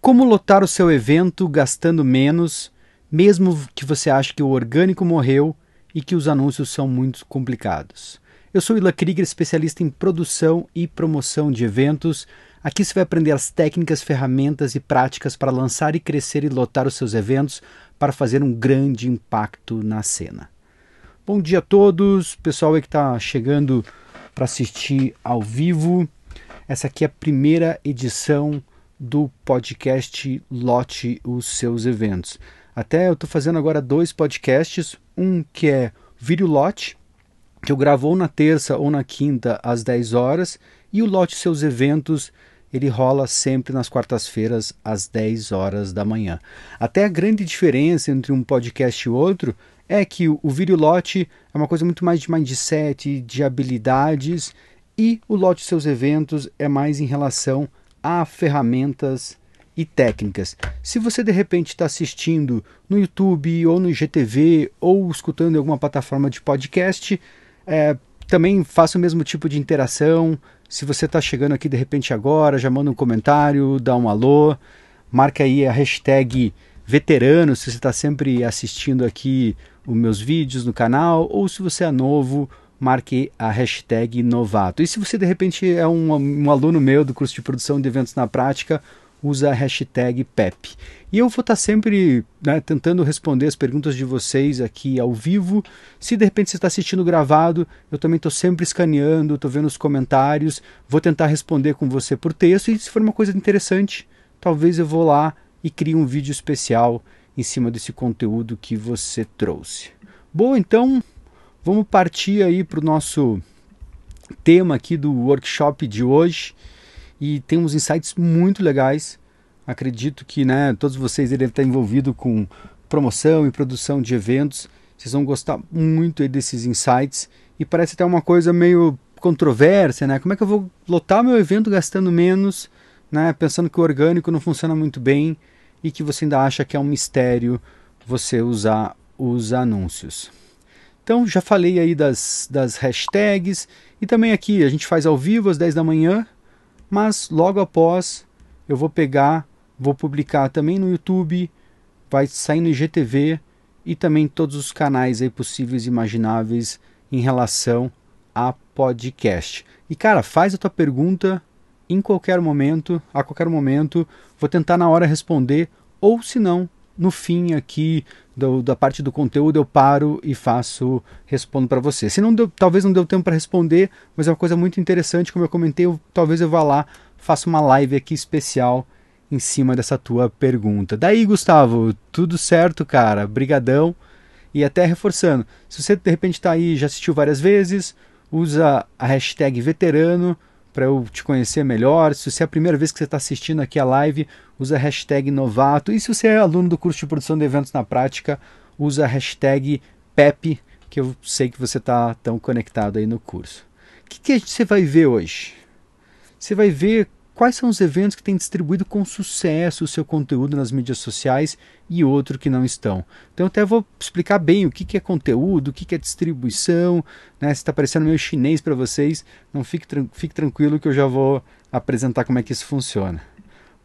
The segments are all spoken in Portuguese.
Como lotar o seu evento gastando menos, mesmo que você ache que o orgânico morreu e que os anúncios são muito complicados. Eu sou Ila Krieger, especialista em produção e promoção de eventos. Aqui você vai aprender as técnicas, ferramentas e práticas para lançar e crescer e lotar os seus eventos para fazer um grande impacto na cena. Bom dia a todos, pessoal aí que está chegando para assistir ao vivo. Essa aqui é a primeira edição do podcast Lote os seus eventos. Até eu estou fazendo agora dois podcasts, um que é Vídeo Lote, que eu gravo ou na terça ou na quinta às 10 horas, e o Lote seus eventos ele rola sempre nas quartas-feiras às 10 horas da manhã. Até a grande diferença entre um podcast e outro é que o, o vídeo lote é uma coisa muito mais de mindset, de habilidades, e o lote seus eventos é mais em relação a ferramentas e técnicas. Se você de repente está assistindo no YouTube ou no IGTV ou escutando em alguma plataforma de podcast, é, também faça o mesmo tipo de interação. Se você está chegando aqui de repente agora, já manda um comentário, dá um alô, marca aí a hashtag veterano se você está sempre assistindo aqui os meus vídeos no canal, ou se você é novo, marque a hashtag novato. E se você de repente é um, um aluno meu do curso de produção de eventos na prática, usa a hashtag PEP. E eu vou estar sempre né, tentando responder as perguntas de vocês aqui ao vivo. Se de repente você está assistindo gravado, eu também estou sempre escaneando, estou vendo os comentários, vou tentar responder com você por texto. E se for uma coisa interessante, talvez eu vou lá e crie um vídeo especial em cima desse conteúdo que você trouxe. Bom, então Vamos partir aí para o nosso tema aqui do workshop de hoje e tem uns insights muito legais. Acredito que né, todos vocês devem estar envolvidos com promoção e produção de eventos. Vocês vão gostar muito desses insights e parece até uma coisa meio controversa, né? Como é que eu vou lotar meu evento gastando menos, né? Pensando que o orgânico não funciona muito bem e que você ainda acha que é um mistério você usar os anúncios. Então já falei aí das, das hashtags e também aqui a gente faz ao vivo às 10 da manhã, mas logo após eu vou pegar, vou publicar também no YouTube, vai sair no IGTV e também todos os canais aí possíveis e imagináveis em relação a podcast. E cara, faz a tua pergunta em qualquer momento, a qualquer momento, vou tentar na hora responder ou se não, no fim aqui do, da parte do conteúdo eu paro e faço, respondo para você. Se não deu, talvez não deu tempo para responder, mas é uma coisa muito interessante, como eu comentei, eu, talvez eu vá lá, faça uma live aqui especial em cima dessa tua pergunta. Daí, Gustavo, tudo certo, cara? Brigadão. E até reforçando, se você de repente está aí, já assistiu várias vezes, usa a hashtag veterano para eu te conhecer melhor. Se você é a primeira vez que você está assistindo aqui a live, usa a hashtag novato. E se você é aluno do curso de produção de eventos na prática, usa a hashtag PEP, que eu sei que você está tão conectado aí no curso. O que, que você vai ver hoje? Você vai ver quais são os eventos que têm distribuído com sucesso o seu conteúdo nas mídias sociais e outro que não estão. Então, até vou explicar bem o que, que é conteúdo, o que, que é distribuição. Né? Se está parecendo meio chinês para vocês, não fique, fique tranquilo que eu já vou apresentar como é que isso funciona.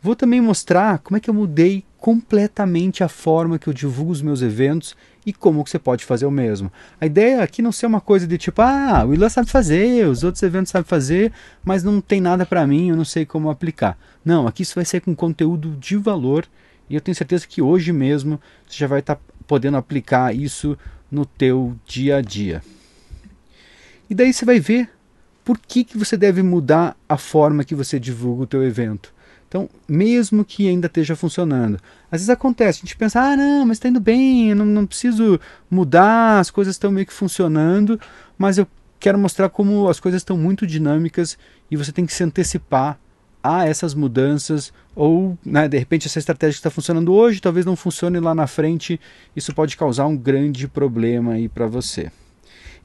Vou também mostrar como é que eu mudei completamente a forma que eu divulgo os meus eventos e como que você pode fazer o mesmo. A ideia aqui não ser uma coisa de tipo, ah, o Ilan sabe fazer, os outros eventos sabem fazer, mas não tem nada para mim, eu não sei como aplicar. Não, aqui isso vai ser com conteúdo de valor e eu tenho certeza que hoje mesmo você já vai estar tá podendo aplicar isso no teu dia a dia. E daí você vai ver por que, que você deve mudar a forma que você divulga o teu evento. Então, mesmo que ainda esteja funcionando, às vezes acontece, a gente pensa, ah, não, mas está indo bem, eu não, não preciso mudar, as coisas estão meio que funcionando, mas eu quero mostrar como as coisas estão muito dinâmicas e você tem que se antecipar a essas mudanças, ou né, de repente essa estratégia que está funcionando hoje talvez não funcione lá na frente, isso pode causar um grande problema aí para você.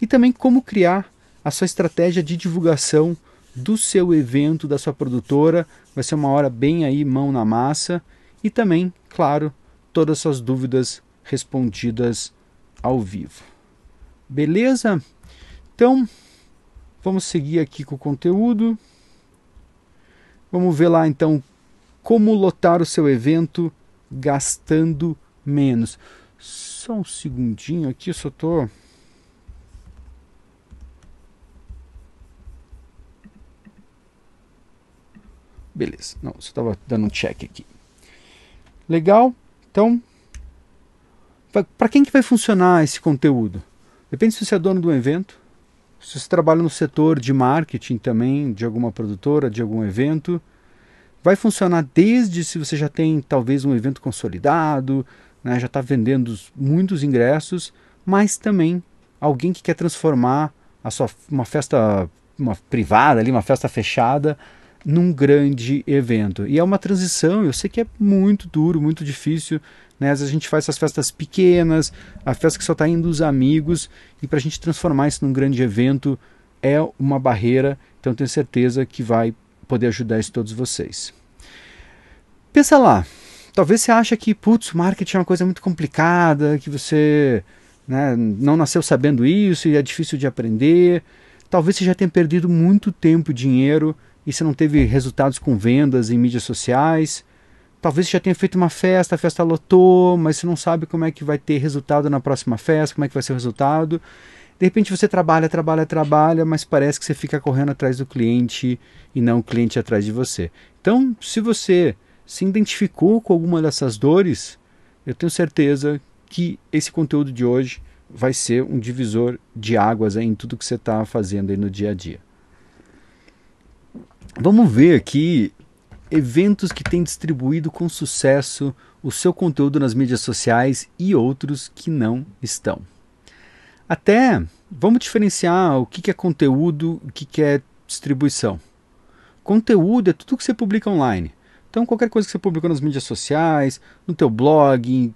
E também como criar a sua estratégia de divulgação do seu evento, da sua produtora. Vai ser uma hora bem aí, mão na massa. E também, claro, todas as suas dúvidas respondidas ao vivo. Beleza? Então, vamos seguir aqui com o conteúdo. Vamos ver lá então Como lotar o seu evento gastando menos. Só um segundinho aqui, só tô. Beleza, não, só estava dando um check aqui. Legal, então, para quem que vai funcionar esse conteúdo? Depende se você é dono um evento, se você trabalha no setor de marketing também, de alguma produtora, de algum evento. Vai funcionar desde se você já tem talvez um evento consolidado, né, já está vendendo muitos ingressos, mas também alguém que quer transformar a sua, uma festa uma privada, ali, uma festa fechada, num grande evento. E é uma transição, eu sei que é muito duro, muito difícil. Né? Às vezes a gente faz essas festas pequenas, a festa que só está indo os amigos, e para a gente transformar isso num grande evento é uma barreira, então tenho certeza que vai poder ajudar isso todos vocês. Pensa lá, talvez você ache que, putz, marketing é uma coisa muito complicada, que você né, não nasceu sabendo isso e é difícil de aprender. Talvez você já tenha perdido muito tempo e dinheiro e você não teve resultados com vendas em mídias sociais. Talvez você já tenha feito uma festa, a festa lotou, mas você não sabe como é que vai ter resultado na próxima festa, como é que vai ser o resultado. De repente você trabalha, trabalha, trabalha, mas parece que você fica correndo atrás do cliente e não o cliente atrás de você. Então, se você se identificou com alguma dessas dores, eu tenho certeza que esse conteúdo de hoje vai ser um divisor de águas em tudo que você está fazendo no dia a dia. Vamos ver aqui eventos que têm distribuído com sucesso o seu conteúdo nas mídias sociais e outros que não estão. Até vamos diferenciar o que é conteúdo o que é distribuição. Conteúdo é tudo que você publica online. Então qualquer coisa que você publicou nas mídias sociais, no teu blog,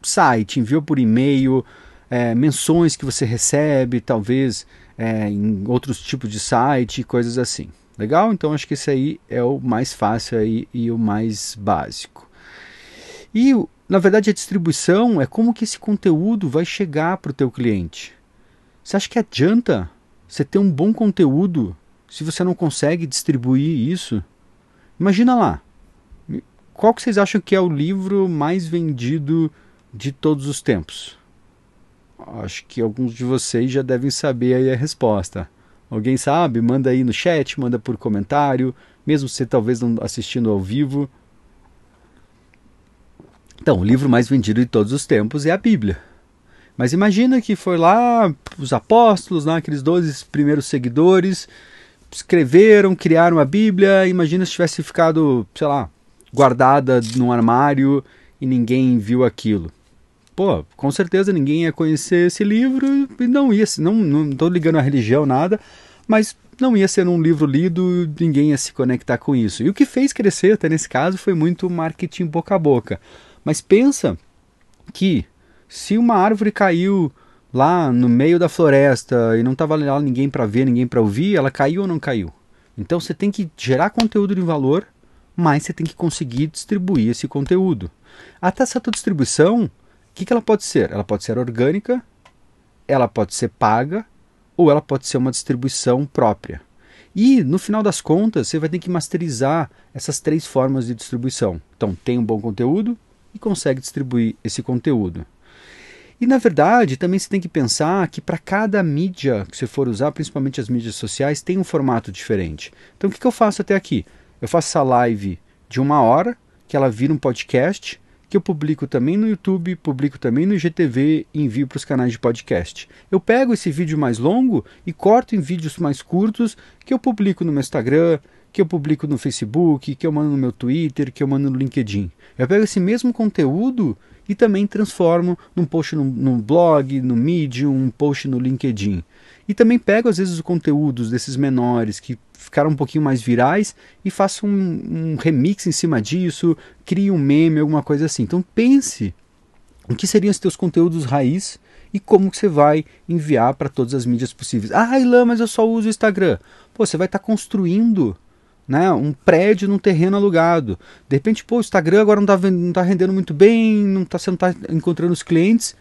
site, enviou por e-mail, é, menções que você recebe, talvez é, em outros tipos de site, coisas assim. Legal? Então acho que esse aí é o mais fácil aí e o mais básico. E na verdade a distribuição é como que esse conteúdo vai chegar para o teu cliente. Você acha que adianta você ter um bom conteúdo se você não consegue distribuir isso? Imagina lá. Qual que vocês acham que é o livro mais vendido de todos os tempos? Acho que alguns de vocês já devem saber aí a resposta. Alguém sabe? Manda aí no chat, manda por comentário, mesmo você talvez não assistindo ao vivo. Então, o livro mais vendido de todos os tempos é a Bíblia. Mas imagina que foi lá os apóstolos, lá, aqueles 12 primeiros seguidores, escreveram, criaram a Bíblia. Imagina se tivesse ficado, sei lá, guardada num armário e ninguém viu aquilo. Pô, com certeza ninguém ia conhecer esse livro e não ia, não, não tô ligando a religião nada, mas não ia ser um livro lido, ninguém ia se conectar com isso. E o que fez crescer, até nesse caso, foi muito marketing boca a boca. Mas pensa que se uma árvore caiu lá no meio da floresta e não estava lá ninguém para ver, ninguém para ouvir, ela caiu ou não caiu? Então você tem que gerar conteúdo de valor, mas você tem que conseguir distribuir esse conteúdo. Até essa tua distribuição, que, que ela pode ser? Ela pode ser orgânica, ela pode ser paga ou ela pode ser uma distribuição própria. E no final das contas, você vai ter que masterizar essas três formas de distribuição. Então, tem um bom conteúdo e consegue distribuir esse conteúdo. E na verdade, também você tem que pensar que para cada mídia que você for usar, principalmente as mídias sociais, tem um formato diferente. Então, o que, que eu faço até aqui? Eu faço essa live de uma hora, que ela vira um podcast, que eu publico também no YouTube, publico também no IGTV e envio para os canais de podcast. Eu pego esse vídeo mais longo e corto em vídeos mais curtos que eu publico no meu Instagram, que eu publico no Facebook, que eu mando no meu Twitter, que eu mando no LinkedIn. Eu pego esse mesmo conteúdo e também transformo num post no blog, no Medium, um post no LinkedIn. E também pego às vezes os conteúdos desses menores que ficaram um pouquinho mais virais e faço um, um remix em cima disso, crio um meme, alguma coisa assim. Então pense o que seriam os teus conteúdos raiz e como que você vai enviar para todas as mídias possíveis. Ah, Ilan, mas eu só uso o Instagram. Pô, você vai estar tá construindo né, um prédio num terreno alugado. De repente, pô, o Instagram agora não está não tá rendendo muito bem, não está tá encontrando os clientes.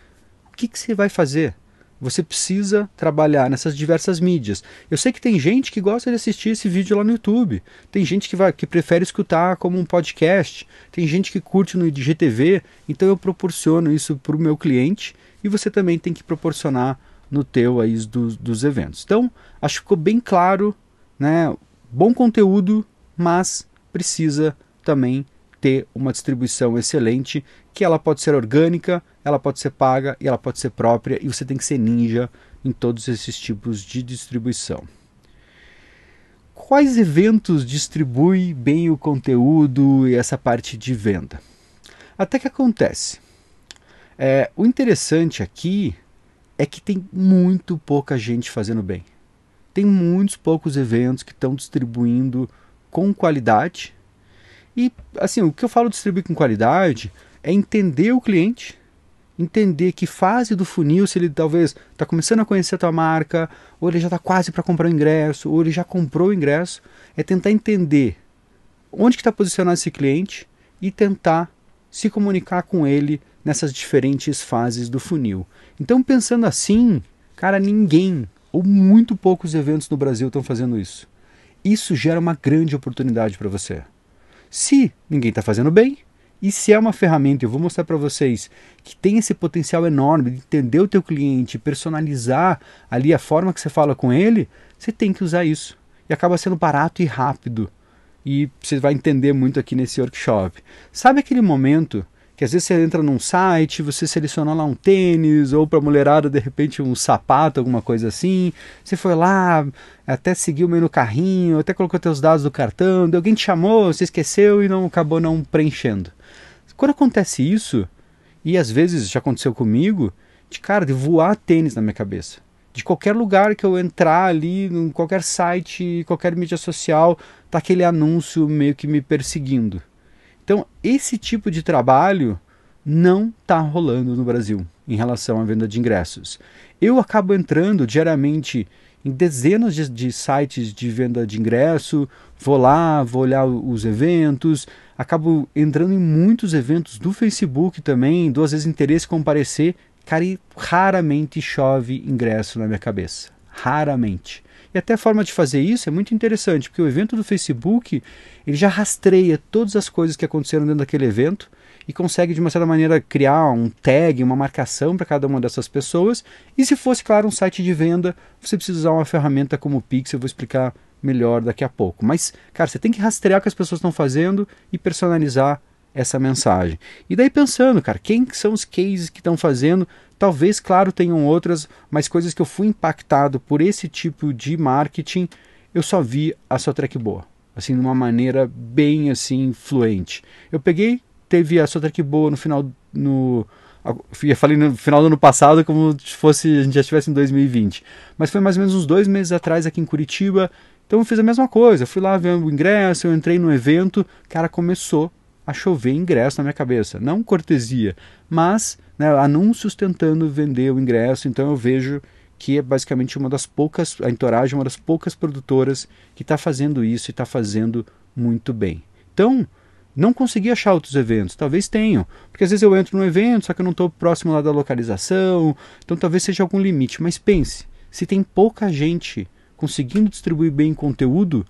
O que, que você vai fazer? Você precisa trabalhar nessas diversas mídias. Eu sei que tem gente que gosta de assistir esse vídeo lá no YouTube. Tem gente que, vai, que prefere escutar como um podcast. Tem gente que curte no IGTV. Então eu proporciono isso para o meu cliente e você também tem que proporcionar no teu aí dos, dos eventos. Então, acho que ficou bem claro, né? Bom conteúdo, mas precisa também ter uma distribuição excelente, que ela pode ser orgânica, ela pode ser paga e ela pode ser própria, e você tem que ser ninja em todos esses tipos de distribuição. Quais eventos distribui bem o conteúdo e essa parte de venda? Até que acontece. É, o interessante aqui é que tem muito pouca gente fazendo bem. Tem muitos poucos eventos que estão distribuindo com qualidade e assim, o que eu falo distribuir com qualidade é entender o cliente, entender que fase do funil, se ele talvez está começando a conhecer a tua marca, ou ele já está quase para comprar o ingresso, ou ele já comprou o ingresso, é tentar entender onde que está posicionado esse cliente e tentar se comunicar com ele nessas diferentes fases do funil. Então, pensando assim, cara, ninguém ou muito poucos eventos no Brasil estão fazendo isso. Isso gera uma grande oportunidade para você. Se ninguém está fazendo bem, e se é uma ferramenta, eu vou mostrar para vocês que tem esse potencial enorme de entender o teu cliente, personalizar ali a forma que você fala com ele, você tem que usar isso. E acaba sendo barato e rápido. E você vai entender muito aqui nesse workshop. Sabe aquele momento que às vezes você entra num site, você seleciona lá um tênis, ou para mulherada de repente um sapato, alguma coisa assim. Você foi lá, até seguiu meio no carrinho, até colocou teus dados do cartão, alguém te chamou, você esqueceu e não acabou não preenchendo. Quando acontece isso, e às vezes já aconteceu comigo, de cara, de voar tênis na minha cabeça. De qualquer lugar que eu entrar ali, em qualquer site, qualquer mídia social, tá aquele anúncio meio que me perseguindo. Então, esse tipo de trabalho não está rolando no Brasil em relação à venda de ingressos. Eu acabo entrando diariamente em dezenas de, de, sites de venda de ingresso, vou lá, vou olhar os eventos, acabo entrando em muitos eventos do Facebook também, duas vezes interesse comparecer, cara, e raramente chove ingresso na minha cabeça. Raramente. E até a forma de fazer isso é muito interessante, porque o evento do Facebook ele já rastreia todas as coisas que aconteceram dentro daquele evento e consegue de uma certa maneira criar um tag, uma marcação para cada uma dessas pessoas. E se fosse, claro, um site de venda, você precisa usar uma ferramenta como o Pix, eu vou explicar melhor daqui a pouco. Mas, cara, você tem que rastrear o que as pessoas estão fazendo e personalizar essa mensagem. E daí pensando, cara, quem são os cases que estão fazendo? Talvez, claro, tenham outras, mas coisas que eu fui impactado por esse tipo de marketing, eu só vi a sua track boa, assim, de uma maneira bem assim fluente. Eu peguei, teve a sua track boa no final no eu falei no final do ano passado como se fosse a gente já estivesse em 2020, mas foi mais ou menos uns dois meses atrás aqui em Curitiba. Então eu fiz a mesma coisa, fui lá ver o ingresso, eu entrei no evento, cara começou a chover ingresso na minha cabeça. Não cortesia, mas né, anúncios tentando vender o ingresso. Então eu vejo que é basicamente uma das poucas, a Entourage é uma das poucas produtoras que está fazendo isso e está fazendo muito bem. Então, não consegui achar outros eventos, talvez tenham, porque às vezes eu entro num evento, só que eu não estou próximo lá da localização, então talvez seja algum limite. Mas pense, se tem pouca gente conseguindo distribuir bem conteúdo,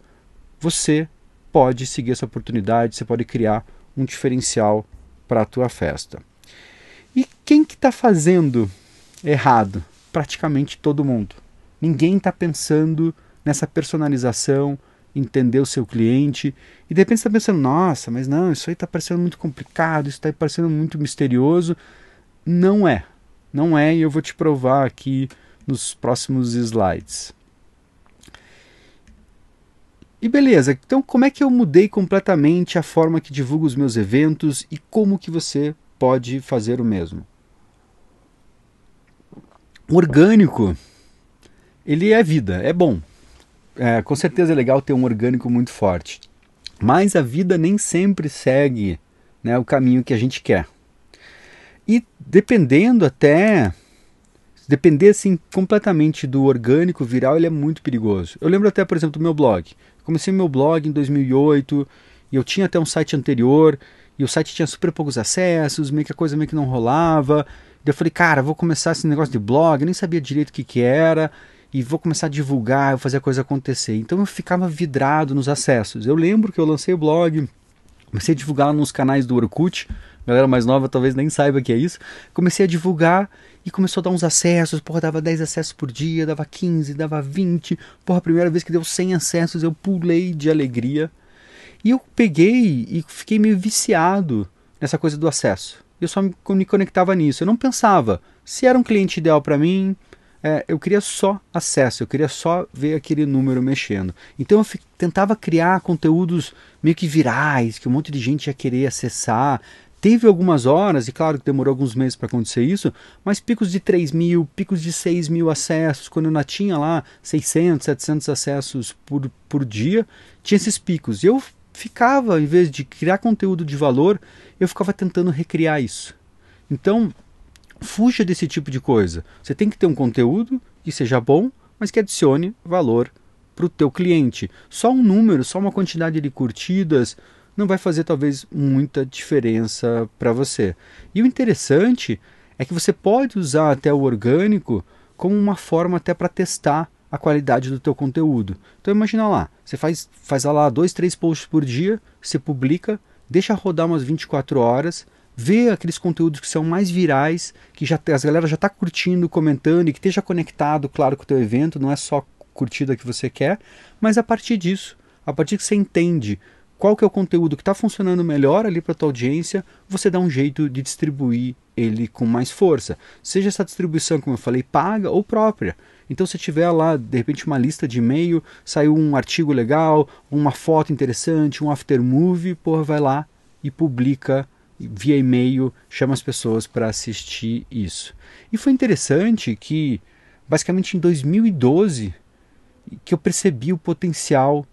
você pode seguir essa oportunidade, você pode criar um diferencial para a tua festa. E quem que está fazendo errado? Praticamente todo mundo. Ninguém está pensando nessa personalização, entender o seu cliente. E de repente está pensando, nossa, mas não, isso aí está parecendo muito complicado, isso está parecendo muito misterioso. Não é. Não é, e eu vou te provar aqui nos próximos slides. E beleza, então como é que eu mudei completamente a forma que divulgo os meus eventos e como que você pode fazer o mesmo? O orgânico, ele é vida, é bom. É, com certeza é legal ter um orgânico muito forte. Mas a vida nem sempre segue né, o caminho que a gente quer. E dependendo até depender assim completamente do orgânico viral, ele é muito perigoso. Eu lembro até, por exemplo, do meu blog. Comecei meu blog em 2008 e eu tinha até um site anterior e o site tinha super poucos acessos, meio que a coisa meio que não rolava. Daí eu falei, cara, vou começar esse negócio de blog, nem sabia direito o que, que era, e vou começar a divulgar, vou fazer a coisa acontecer. Então eu ficava vidrado nos acessos. Eu lembro que eu lancei o blog, comecei a divulgar nos canais do Orkut, galera mais nova talvez nem saiba que é isso. Comecei a divulgar e começou a dar uns acessos, porra, dava 10 acessos por dia, dava 15, dava 20. Porra, a primeira vez que deu 100 acessos eu pulei de alegria. E eu peguei e fiquei meio viciado nessa coisa do acesso. Eu só me, conectava nisso. Eu não pensava se era um cliente ideal para mim. É, eu queria só acesso, eu queria só ver aquele número mexendo. Então eu tentava criar conteúdos meio que virais, que um monte de gente ia querer acessar. Teve algumas horas, e claro que demorou alguns meses para acontecer isso, mas picos de 3 mil, picos de 6 mil acessos, quando eu não tinha lá 600, 700 acessos por, por dia, tinha esses picos. E eu ficava, em vez de criar conteúdo de valor, eu ficava tentando recriar isso. Então, fuja desse tipo de coisa. Você tem que ter um conteúdo que seja bom, mas que adicione valor para o teu cliente. Só um número, só uma quantidade de curtidas não vai fazer talvez muita diferença para você. E o interessante é que você pode usar até o orgânico como uma forma até para testar a qualidade do teu conteúdo. Então imagina lá, você faz, faz lá dois, três posts por dia, você publica, deixa rodar umas 24 horas, vê aqueles conteúdos que são mais virais, que já as galera já está curtindo, comentando e que esteja conectado, claro, com o teu evento, não é só curtida que você quer, mas a partir disso, a partir que você entende qual que é o conteúdo que está funcionando melhor ali para tua audiência, você dá um jeito de distribuir ele com mais força. Seja essa distribuição, como eu falei, paga ou própria. Então, se tiver lá, de repente, uma lista de e-mail, saiu um artigo legal, uma foto interessante, um aftermovie, porra, vai lá e publica via e-mail, chama as pessoas para assistir isso. E foi interessante que, basicamente em 2012, que eu percebi o potencial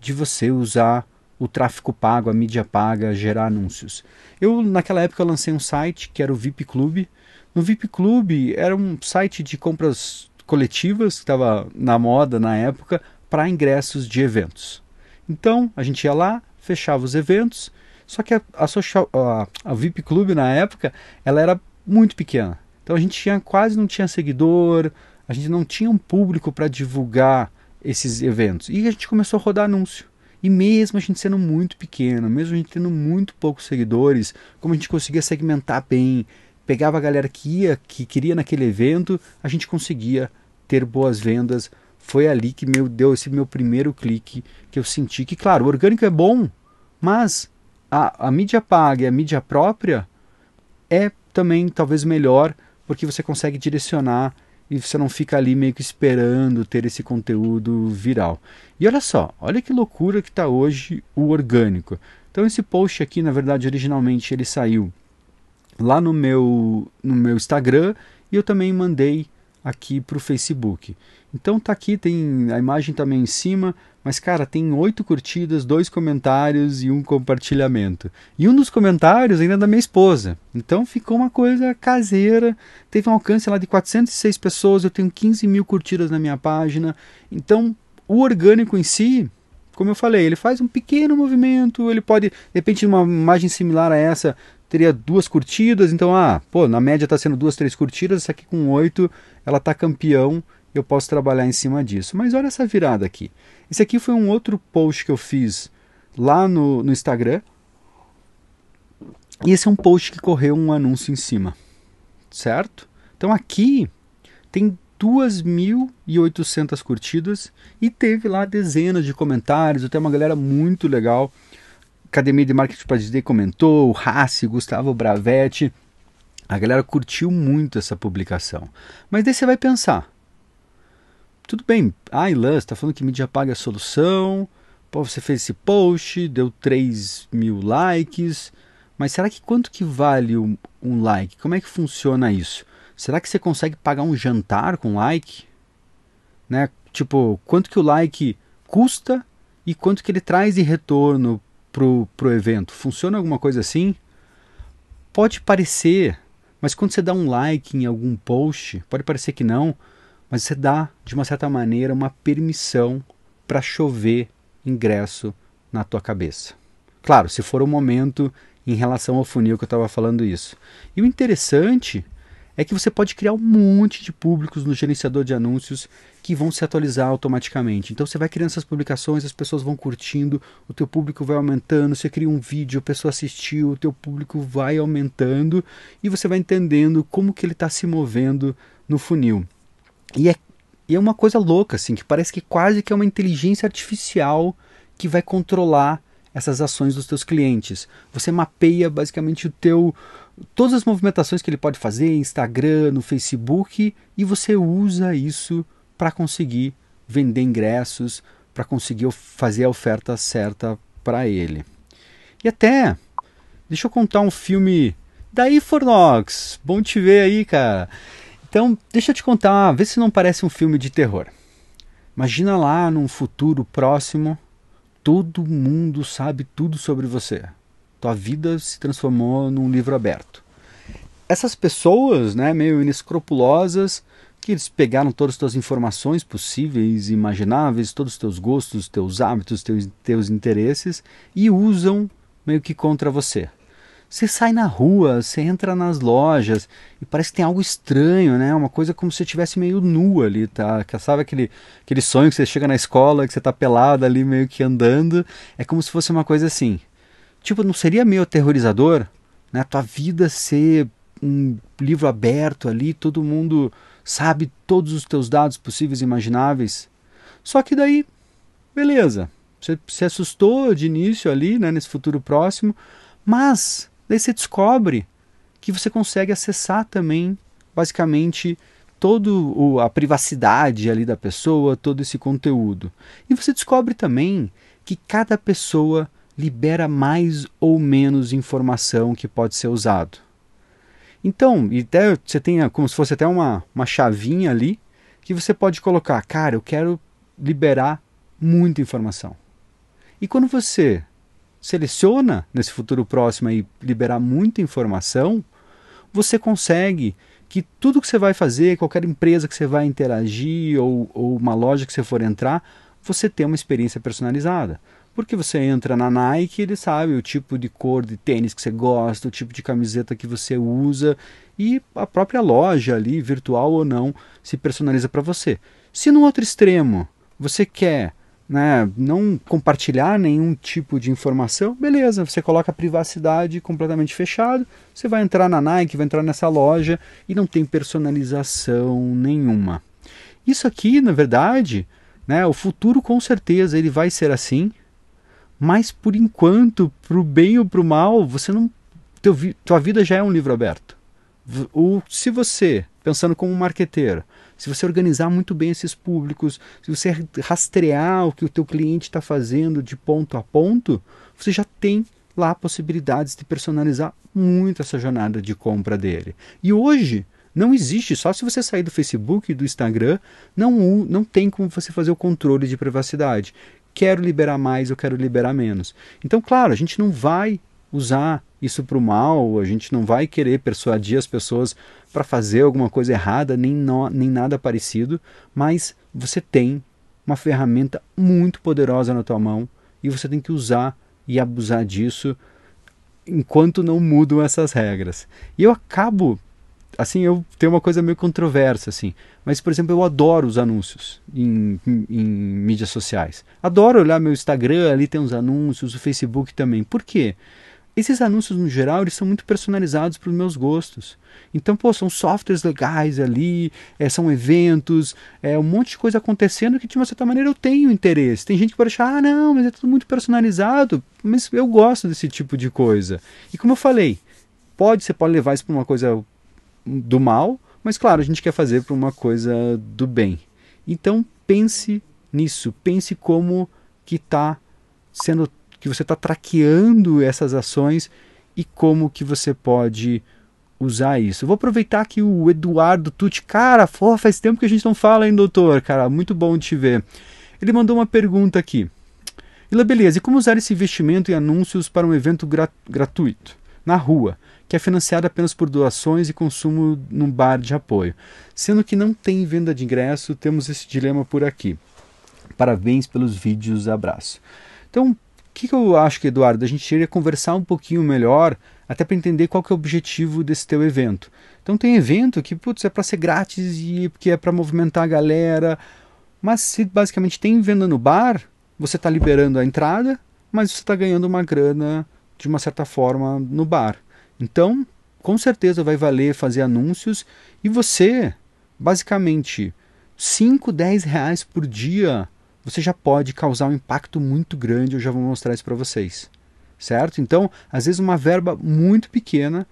de você usar o tráfego pago, a mídia paga, gerar anúncios. Eu, naquela época, lancei um site que era o VIP Club. No VIP Club era um site de compras coletivas que estava na moda na época para ingressos de eventos. Então a gente ia lá, fechava os eventos, só que a, a, social, a, a VIP Club na época ela era muito pequena. Então a gente tinha, quase não tinha seguidor, a gente não tinha um público para divulgar esses eventos. E a gente começou a rodar anúncio. E mesmo a gente sendo muito pequeno, mesmo a gente tendo muito poucos seguidores, como a gente conseguia segmentar bem, pegava a galera que ia, que queria naquele evento, a gente conseguia ter boas vendas. Foi ali que meu deu esse meu primeiro clique que eu senti que, claro, o orgânico é bom, mas a, a mídia paga e a mídia própria é também talvez melhor, porque você consegue direcionar e você não fica ali meio que esperando ter esse conteúdo viral. E olha só, olha que loucura que está hoje o orgânico. Então esse post aqui, na verdade, originalmente ele saiu lá no meu, no meu Instagram e eu também mandei aqui para o Facebook. Então tá aqui, tem a imagem também em cima, mas cara, tem oito curtidas, dois comentários e um compartilhamento. E um dos comentários ainda é da minha esposa. Então ficou uma coisa caseira. Teve um alcance lá de 406 pessoas, eu tenho 15 mil curtidas na minha página. Então o orgânico em si, como eu falei, ele faz um pequeno movimento, ele pode, de repente, uma imagem similar a essa, teria duas curtidas, então, ah, pô, na média está sendo duas, três curtidas, essa aqui com oito, ela está campeão, eu posso trabalhar em cima disso. Mas olha essa virada aqui. Esse aqui foi um outro post que eu fiz lá no, no Instagram. E esse é um post que correu um anúncio em cima, certo? Então aqui tem 2.800 curtidas e teve lá dezenas de comentários, até uma galera muito legal Academia de Marketing para Disney comentou, o Rassi, Gustavo Bravetti. A galera curtiu muito essa publicação. Mas daí você vai pensar. Tudo bem, ah, Ilan, está falando que mídia paga a solução. Pô, você fez esse post, deu 3 mil likes. Mas será que quanto que vale um, um like? Como é que funciona isso? Será que você consegue pagar um jantar com like? Né? Tipo, quanto que o like custa e quanto que ele traz de retorno pro, pro evento. Funciona alguma coisa assim? Pode parecer, mas quando você dá um like em algum post, pode parecer que não, mas você dá, de uma certa maneira, uma permissão para chover ingresso na tua cabeça. Claro, se for o momento em relação ao funil que eu estava falando isso. E o interessante é que você pode criar um monte de públicos no gerenciador de anúncios que vão se atualizar automaticamente. Então você vai criando essas publicações, as pessoas vão curtindo, o teu público vai aumentando, você cria um vídeo, a pessoa assistiu, o teu público vai aumentando e você vai entendendo como que ele está se movendo no funil. E é, e é uma coisa louca, assim, que parece que quase que é uma inteligência artificial que vai controlar essas ações dos teus clientes. Você mapeia basicamente o teu todas as movimentações que ele pode fazer, Instagram, no Facebook, e você usa isso para conseguir vender ingressos, para conseguir fazer a oferta certa para ele. E até, deixa eu contar um filme daí Fornox, bom te ver aí, cara. Então, deixa eu te contar, vê se não parece um filme de terror. Imagina lá num futuro próximo, todo mundo sabe tudo sobre você. Tua vida se transformou num livro aberto. Essas pessoas, né, meio inescrupulosas, que eles pegaram todas as informações possíveis, imagináveis, todos os teus gostos, teus hábitos, teus, teus interesses e usam meio que contra você. Você sai na rua, você entra nas lojas e parece que tem algo estranho, né? Uma coisa como se você estivesse meio nu ali, tá? Sabe aquele, aquele sonho que você chega na escola, que você tá pelado ali meio que andando? É como se fosse uma coisa assim. Tipo, não seria meio aterrorizador, né? Tua vida ser um livro aberto ali, todo mundo sabe todos os teus dados possíveis e imagináveis. Só que daí, beleza, você se assustou de início ali, né, nesse futuro próximo, mas daí você descobre que você consegue acessar também, basicamente, toda a privacidade ali da pessoa, todo esse conteúdo. E você descobre também que cada pessoa libera mais ou menos informação que pode ser usado. Então, e até você tem como se fosse até uma, uma chavinha ali que você pode colocar, cara, eu quero liberar muita informação. E quando você seleciona nesse futuro próximo aí liberar muita informação, você consegue que tudo que você vai fazer, qualquer empresa que você vai interagir ou, ou uma loja que você for entrar, você tem uma experiência personalizada. Porque você entra na Nike, ele sabe o tipo de cor de tênis que você gosta, o tipo de camiseta que você usa e a própria loja ali, virtual ou não, se personaliza para você. Se no outro extremo você quer né, não compartilhar nenhum tipo de informação, beleza, você coloca a privacidade completamente fechado, você vai entrar na Nike, vai entrar nessa loja e não tem personalização nenhuma. Isso aqui, na verdade, né, o futuro com certeza ele vai ser assim, mas por enquanto, para o bem ou para o mal, você não. Teu, tua vida já é um livro aberto. O, se você, pensando como um marqueteiro, se você organizar muito bem esses públicos, se você rastrear o que o teu cliente está fazendo de ponto a ponto, você já tem lá possibilidades de personalizar muito essa jornada de compra dele. E hoje não existe, só se você sair do Facebook e do Instagram, não, não tem como você fazer o controle de privacidade quero liberar mais, eu quero liberar menos. Então, claro, a gente não vai usar isso para o mal, a gente não vai querer persuadir as pessoas para fazer alguma coisa errada, nem, no, nem nada parecido, mas você tem uma ferramenta muito poderosa na tua mão e você tem que usar e abusar disso enquanto não mudam essas regras. E eu acabo assim, eu tenho uma coisa meio controversa, assim. Mas, por exemplo, eu adoro os anúncios em, em, em, mídias sociais. Adoro olhar meu Instagram, ali tem uns anúncios, o Facebook também. Por quê? Esses anúncios, no geral, eles são muito personalizados para os meus gostos. Então, pô, são softwares legais ali, é, são eventos, é um monte de coisa acontecendo que, de uma certa maneira, eu tenho interesse. Tem gente que pode achar, ah, não, mas é tudo muito personalizado. Mas eu gosto desse tipo de coisa. E como eu falei, pode, você pode levar isso para uma coisa do mal, mas claro, a gente quer fazer para uma coisa do bem. Então pense nisso, pense como que está sendo, que você está traqueando essas ações e como que você pode usar isso. vou aproveitar que o Eduardo Tucci, cara, pô, faz tempo que a gente não fala, hein, doutor? Cara, muito bom te ver. Ele mandou uma pergunta aqui. Ila, beleza, e como usar esse investimento em anúncios para um evento gra gratuito, na rua? Que é financiada apenas por doações e consumo num bar de apoio. Sendo que não tem venda de ingresso, temos esse dilema por aqui. Parabéns pelos vídeos, abraço. Então, o que, que eu acho que, Eduardo? A gente iria conversar um pouquinho melhor, até para entender qual que é o objetivo desse teu evento. Então tem evento que, putz, é para ser grátis e que é para movimentar a galera, mas se basicamente tem venda no bar, você está liberando a entrada, mas você está ganhando uma grana de uma certa forma no bar. Então, com certeza vai valer fazer anúncios e você, basicamente, 5, 10 reais por dia, você já pode causar um impacto muito grande. Eu já vou mostrar isso para vocês, certo? Então, às vezes, uma verba muito pequena,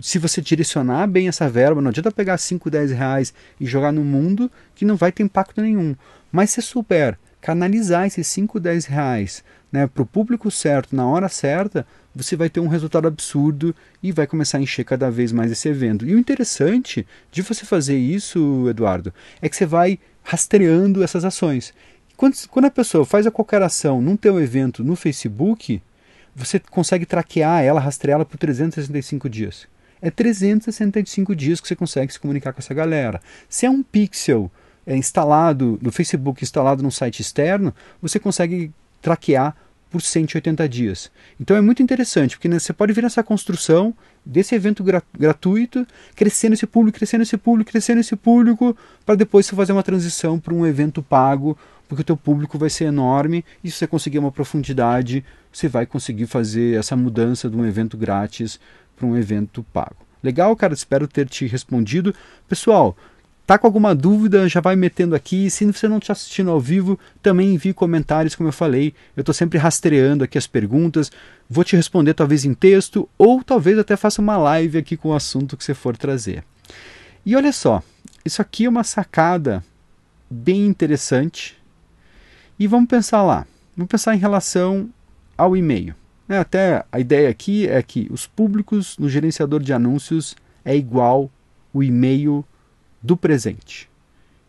se você direcionar bem essa verba, não adianta pegar 5, 10 reais e jogar no mundo que não vai ter impacto nenhum. Mas se souber canalizar esses 5, 10 reais né, para o público certo, na hora certa, você vai ter um resultado absurdo e vai começar a encher cada vez mais esse evento. E o interessante de você fazer isso, Eduardo, é que você vai rastreando essas ações. Quando, quando a pessoa faz a qualquer ação num teu evento no Facebook, você consegue traquear ela, rastrear ela por 365 dias. É 365 dias que você consegue se comunicar com essa galera. Se é um pixel é, instalado no Facebook, instalado num site externo, você consegue traquear por 180 dias. Então é muito interessante, porque né, você pode ver essa construção desse evento gra gratuito, crescendo esse público, crescendo esse público, crescendo esse público, para depois você fazer uma transição para um evento pago, porque o teu público vai ser enorme e se você conseguir uma profundidade, você vai conseguir fazer essa mudança de um evento grátis para um evento pago. Legal, cara? Espero ter te respondido. Pessoal, Tá com alguma dúvida, já vai metendo aqui. Se você não está assistindo ao vivo, também envie comentários, como eu falei. Eu estou sempre rastreando aqui as perguntas. Vou te responder talvez em texto, ou talvez até faça uma live aqui com o assunto que você for trazer. E olha só, isso aqui é uma sacada bem interessante. E vamos pensar lá. Vamos pensar em relação ao e-mail. Né? Até a ideia aqui é que os públicos no gerenciador de anúncios é igual o e-mail do presente.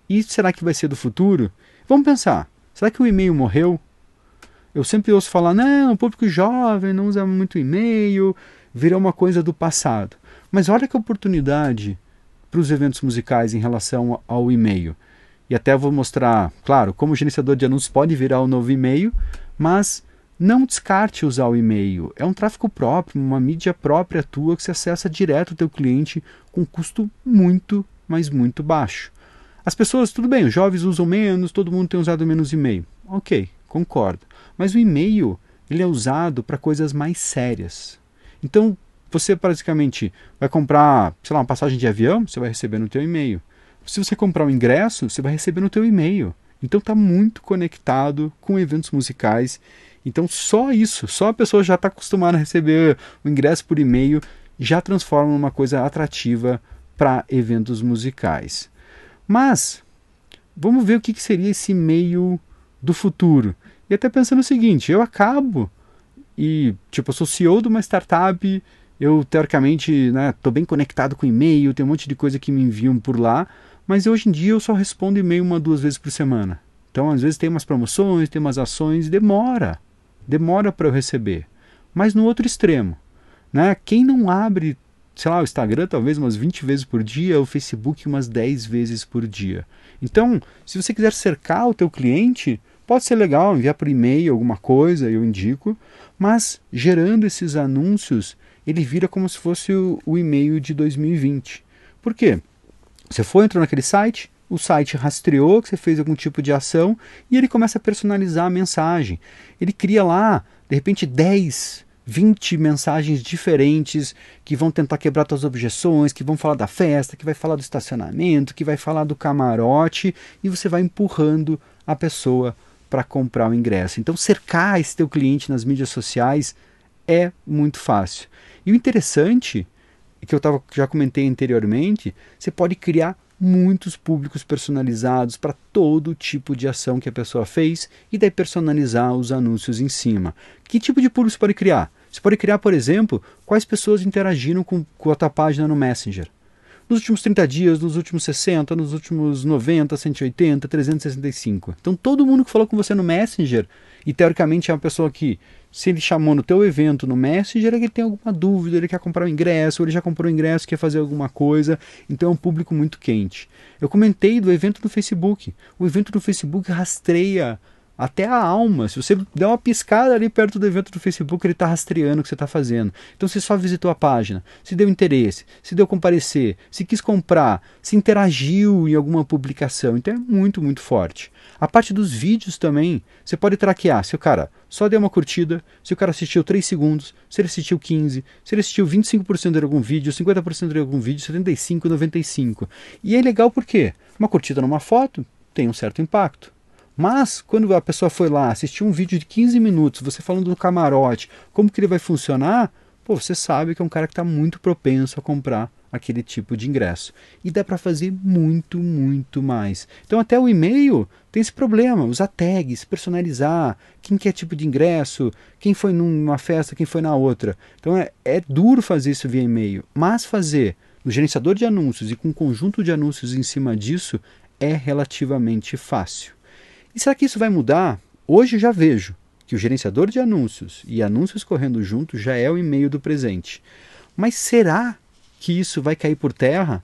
E será que vai ser do futuro? Vamos pensar. Será que o e-mail morreu? Eu sempre ouço falar, não, o público jovem não usa muito e-mail, virou uma coisa do passado. Mas olha que oportunidade para os eventos musicais em relação ao e-mail. E até vou mostrar, claro, como o gerenciador de anúncios pode virar o um novo e-mail, mas não descarte usar o e-mail. É um tráfego próprio, uma mídia própria tua que você acessa direto o teu cliente com custo muito mas muito baixo. As pessoas, tudo bem, os jovens usam menos, todo mundo tem usado menos e-mail. Ok, concordo. Mas o e-mail ele é usado para coisas mais sérias. Então, você basicamente vai comprar, sei lá, uma passagem de avião, você vai receber no teu e-mail. Se você comprar um ingresso, você vai receber no teu e-mail. Então está muito conectado com eventos musicais. Então só isso, só a pessoa já está acostumada a receber o ingresso por e-mail, já transforma numa coisa atrativa para eventos musicais. Mas vamos ver o que, que seria esse meio do futuro. E até pensando o seguinte, eu acabo e tipo, eu sou CEO de uma startup, eu teoricamente estou né, bem conectado com e-mail, tem um monte de coisa que me enviam por lá, mas hoje em dia eu só respondo e-mail uma, duas vezes por semana. Então, às vezes tem umas promoções, tem umas ações, demora. Demora para eu receber. Mas no outro extremo, né? Quem não abre sei lá, o Instagram talvez umas 20 vezes por dia, o Facebook umas 10 vezes por dia. Então, se você quiser cercar o teu cliente, pode ser legal enviar por e-mail alguma coisa, eu indico, mas gerando esses anúncios, ele vira como se fosse o, o e-mail de 2020. Por quê? Você foi, entrou naquele site, o site rastreou que você fez algum tipo de ação e ele começa a personalizar a mensagem. Ele cria lá, de repente, 10 20 mensagens diferentes que vão tentar quebrar suas objeções, que vão falar da festa, que vai falar do estacionamento, que vai falar do camarote e você vai empurrando a pessoa para comprar o ingresso. Então cercar esse teu cliente nas mídias sociais é muito fácil. E o interessante, que eu tava, já comentei anteriormente, você pode criar muitos públicos personalizados para todo tipo de ação que a pessoa fez e daí personalizar os anúncios em cima. Que tipo de público você pode criar? Você pode criar, por exemplo, quais pessoas interagiram com, com a tua página no Messenger. Nos últimos 30 dias, nos últimos 60, nos últimos 90, 180, 365. Então todo mundo que falou com você no Messenger, e teoricamente é uma pessoa que se ele chamou no teu evento no Messenger, ele tem alguma dúvida, ele quer comprar um ingresso, ele já comprou um ingresso, quer fazer alguma coisa, então é um público muito quente. Eu comentei do evento do Facebook. O evento do Facebook rastreia até a alma. Se você der uma piscada ali perto do evento do Facebook, ele está rastreando o que você está fazendo. Então, se só visitou a página, se deu interesse, se deu comparecer, se quis comprar, se interagiu em alguma publicação. Então, é muito, muito forte. A parte dos vídeos também, você pode traquear se o cara só deu uma curtida, se o cara assistiu 3 segundos, se ele assistiu 15, se ele assistiu 25% de algum vídeo, 50% de algum vídeo, 75, 95. E é legal porque uma curtida numa foto tem um certo impacto. Mas, quando a pessoa foi lá, assistiu um vídeo de 15 minutos, você falando do camarote, como que ele vai funcionar, pô, você sabe que é um cara que está muito propenso a comprar aquele tipo de ingresso. E dá para fazer muito, muito mais. Então, até o e-mail tem esse problema: usar tags, personalizar, quem quer tipo de ingresso, quem foi numa festa, quem foi na outra. Então, é, é duro fazer isso via e-mail, mas fazer no gerenciador de anúncios e com um conjunto de anúncios em cima disso é relativamente fácil. E será que isso vai mudar? Hoje já vejo que o gerenciador de anúncios e anúncios correndo junto já é o e-mail do presente. Mas será que isso vai cair por terra?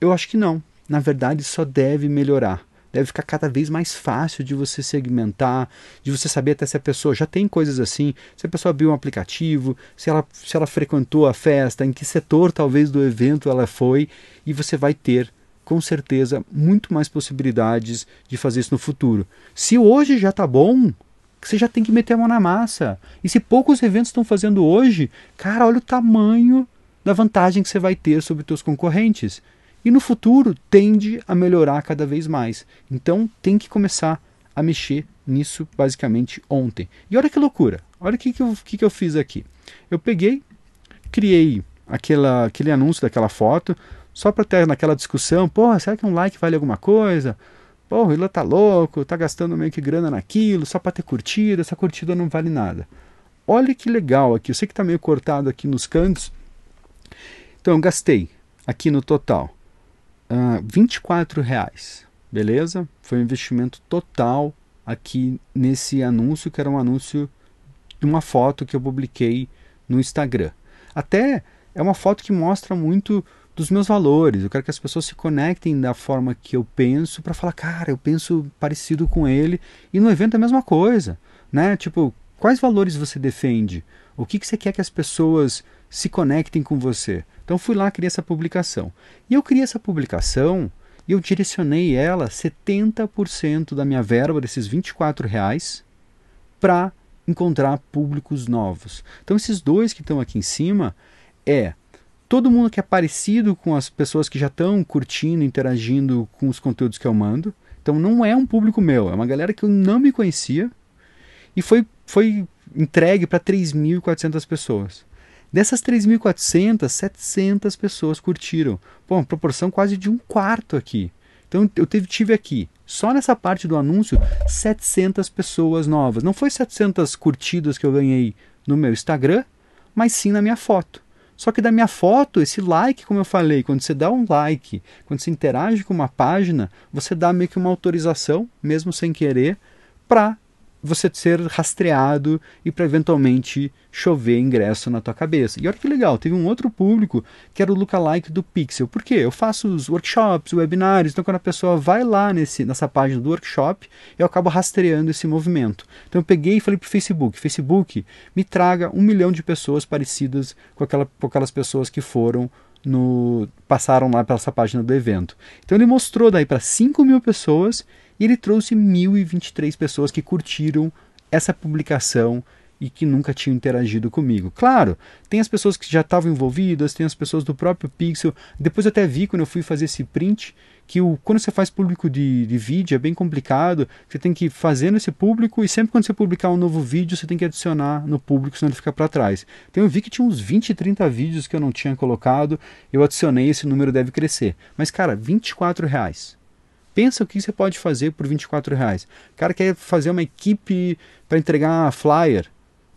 Eu acho que não. Na verdade, só deve melhorar. Deve ficar cada vez mais fácil de você segmentar, de você saber até se a pessoa já tem coisas assim, se a pessoa abriu um aplicativo, se ela, se ela frequentou a festa, em que setor talvez do evento ela foi, e você vai ter com certeza muito mais possibilidades de fazer isso no futuro. Se hoje já está bom, você já tem que meter a mão na massa. E se poucos eventos estão fazendo hoje, cara, olha o tamanho da vantagem que você vai ter sobre os seus concorrentes. E no futuro tende a melhorar cada vez mais. Então tem que começar a mexer nisso basicamente ontem. E olha que loucura. Olha o que, que, eu, que, que eu fiz aqui. Eu peguei, criei aquela, aquele anúncio daquela foto, só para ter naquela discussão, porra, será que um like vale alguma coisa? Porra, o Ila tá louco, tá gastando meio que grana naquilo, só para ter curtida, essa curtida não vale nada. Olha que legal aqui, eu sei que tá meio cortado aqui nos cantos. Então, eu gastei aqui no total uh, ah, 24 reais, beleza? Foi um investimento total aqui nesse anúncio, que era um anúncio de uma foto que eu publiquei no Instagram. Até é uma foto que mostra muito dos meus valores. Eu quero que as pessoas se conectem da forma que eu penso para falar, cara, eu penso parecido com ele. E no evento é a mesma coisa, né? Tipo, quais valores você defende? O que, que você quer que as pessoas se conectem com você? Então fui lá criei essa publicação. E eu criei essa publicação e eu direcionei ela 70% da minha verba desses 24 reais para encontrar públicos novos. Então esses dois que estão aqui em cima é todo mundo que é parecido com as pessoas que já estão curtindo, interagindo com os conteúdos que eu mando. Então não é um público meu, é uma galera que eu não me conhecia e foi, foi entregue para 3.400 pessoas. Dessas 3.400, 700 pessoas curtiram. Pô, uma proporção quase de um quarto aqui. Então eu tive, tive aqui, só nessa parte do anúncio, 700 pessoas novas. Não foi 700 curtidas que eu ganhei no meu Instagram, mas sim na minha foto. Só que da minha foto, esse like, como eu falei, quando você dá um like, quando você interage com uma página, você dá meio que uma autorização, mesmo sem querer, para você ser rastreado e para eventualmente chover ingresso na tua cabeça. E olha que legal, teve um outro público que era o lookalike do Pixel. Por quê? Eu faço os workshops, webinários, então quando a pessoa vai lá nesse, nessa página do workshop, eu acabo rastreando esse movimento. Então eu peguei e falei para o Facebook, Facebook, me traga um milhão de pessoas parecidas com, aquela, com aquelas pessoas que foram no, passaram lá pela essa página do evento. Então ele mostrou daí para 5 mil pessoas e ele trouxe 1.023 pessoas que curtiram essa publicação e que nunca tinham interagido comigo. Claro, tem as pessoas que já estavam envolvidas, tem as pessoas do próprio Pixel. Depois eu até vi quando eu fui fazer esse print que o, quando você faz público de, de vídeo é bem complicado. Você tem que fazer nesse público e sempre quando você publicar um novo vídeo você tem que adicionar no público, senão ele fica para trás. Então eu vi que tinha uns 20, 30 vídeos que eu não tinha colocado. Eu adicionei, esse número deve crescer. Mas cara, 24 reais Pensa o que você pode fazer por 24 reais. O cara quer fazer uma equipe para entregar flyer.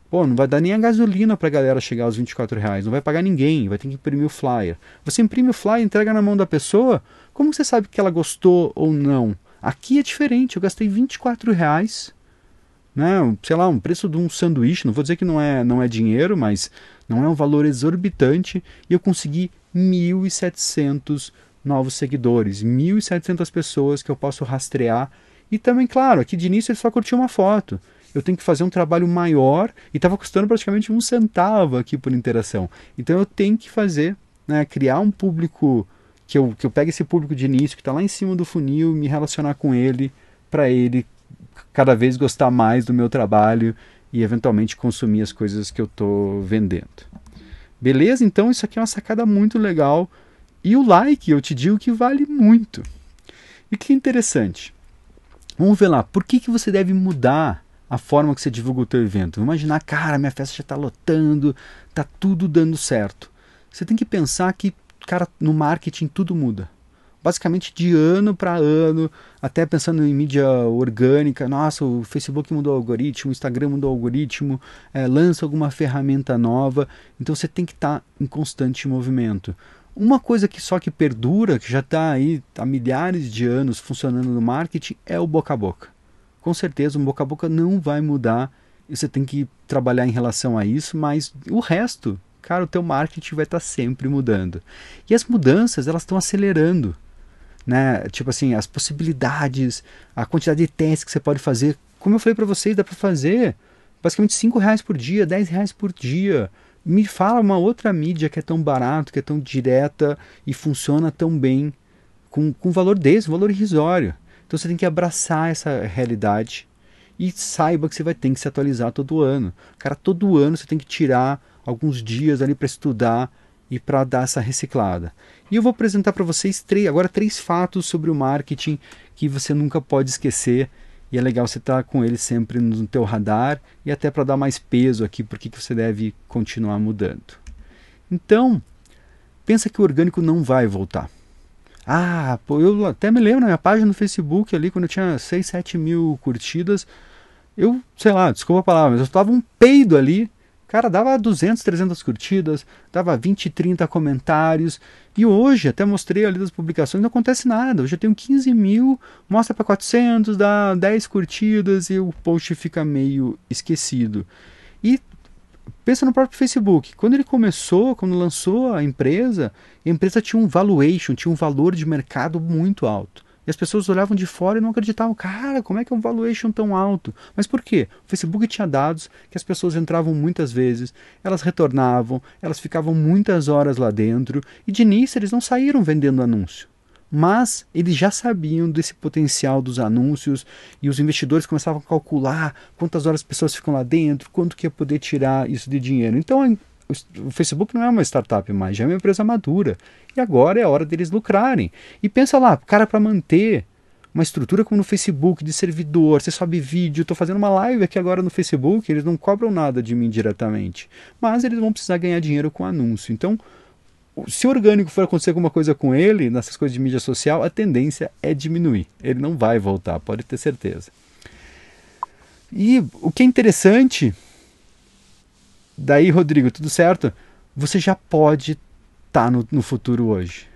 Pô, não vai dar nem a gasolina para a galera chegar aos 24 reais. Não vai pagar ninguém, vai ter que imprimir o flyer. Você imprime o flyer, entrega na mão da pessoa. Como você sabe que ela gostou ou não? Aqui é diferente. Eu gastei 24 reais. Né, sei lá, um preço de um sanduíche. Não vou dizer que não é, não é dinheiro, mas não é um valor exorbitante. E eu consegui 1.700 novos seguidores, 1.700 pessoas que eu posso rastrear E também, claro, aqui de início ele só curtiu uma foto. Eu tenho que fazer um trabalho maior e estava custando praticamente um centavo aqui por interação. Então eu tenho que fazer, né, criar um público que eu, que eu pegue esse público de início que está lá em cima do funil, me relacionar com ele, para ele cada vez gostar mais do meu trabalho e eventualmente consumir as coisas que eu estou vendendo. Beleza? Então isso aqui é uma sacada muito legal. E o like, eu te digo que vale muito. E que interessante. Vamos ver lá, por que, que você deve mudar a forma que você divulga o teu evento? Imaginar, cara, minha festa já está lotando, está tudo dando certo. Você tem que pensar que, cara, no marketing tudo muda basicamente de ano para ano, até pensando em mídia orgânica. Nossa, o Facebook mudou o algoritmo, o Instagram mudou o algoritmo, é, lança alguma ferramenta nova. Então você tem que estar tá em constante movimento. Uma coisa que só que perdura, que já está aí há milhares de anos funcionando no marketing, é o boca a boca. Com certeza, o boca a boca não vai mudar. Você tem que trabalhar em relação a isso, mas o resto, cara, o teu marketing vai estar tá sempre mudando. E as mudanças, elas estão acelerando né? Tipo assim, as possibilidades, a quantidade de testes que você pode fazer. Como eu falei para vocês, dá para fazer basicamente 5 reais por dia, 10 reais por dia. Me fala uma outra mídia que é tão barato, que é tão direta e funciona tão bem com, com valor desse, valor irrisório. Então você tem que abraçar essa realidade e saiba que você vai ter que se atualizar todo ano. Cara, todo ano você tem que tirar alguns dias ali para estudar e para dar essa reciclada. E eu vou apresentar para vocês três, agora três fatos sobre o marketing que você nunca pode esquecer e é legal você estar tá com eles sempre no teu radar e até para dar mais peso aqui porque que você deve continuar mudando. Então, pensa que o orgânico não vai voltar. Ah, pô, eu até me lembro na minha página no Facebook ali, quando eu tinha 6, 7 mil curtidas, eu, sei lá, desculpa a palavra, mas eu estava um peido ali Cara, dava 200, 300 curtidas, dava 20, 30 comentários. E hoje, até mostrei ali das publicações, não acontece nada. Hoje eu tenho 15 mil, mostra para 400, dá 10 curtidas e o post fica meio esquecido. E pensa no próprio Facebook. Quando ele começou, quando lançou a empresa, a empresa tinha um valuation, tinha um valor de mercado muito alto. E as pessoas olhavam de fora e não acreditavam, cara, como é que é um valuation tão alto? Mas por quê? O Facebook tinha dados que as pessoas entravam muitas vezes, elas retornavam, elas ficavam muitas horas lá dentro, e de início eles não saíram vendendo anúncio. Mas eles já sabiam desse potencial dos anúncios e os investidores começavam a calcular quantas horas as pessoas ficam lá dentro, quanto que ia poder tirar isso de dinheiro. Então o Facebook não é uma startup mais, já é uma empresa madura. E agora é a hora deles lucrarem. E pensa lá, cara, para manter uma estrutura como no Facebook, de servidor, você sobe vídeo, estou fazendo uma live aqui agora no Facebook, eles não cobram nada de mim diretamente. Mas eles vão precisar ganhar dinheiro com anúncio. Então, se o orgânico for acontecer alguma coisa com ele, nessas coisas de mídia social, a tendência é diminuir. Ele não vai voltar, pode ter certeza. E o que é interessante Daí, Rodrigo, tudo certo? Você já pode estar tá no, no futuro hoje.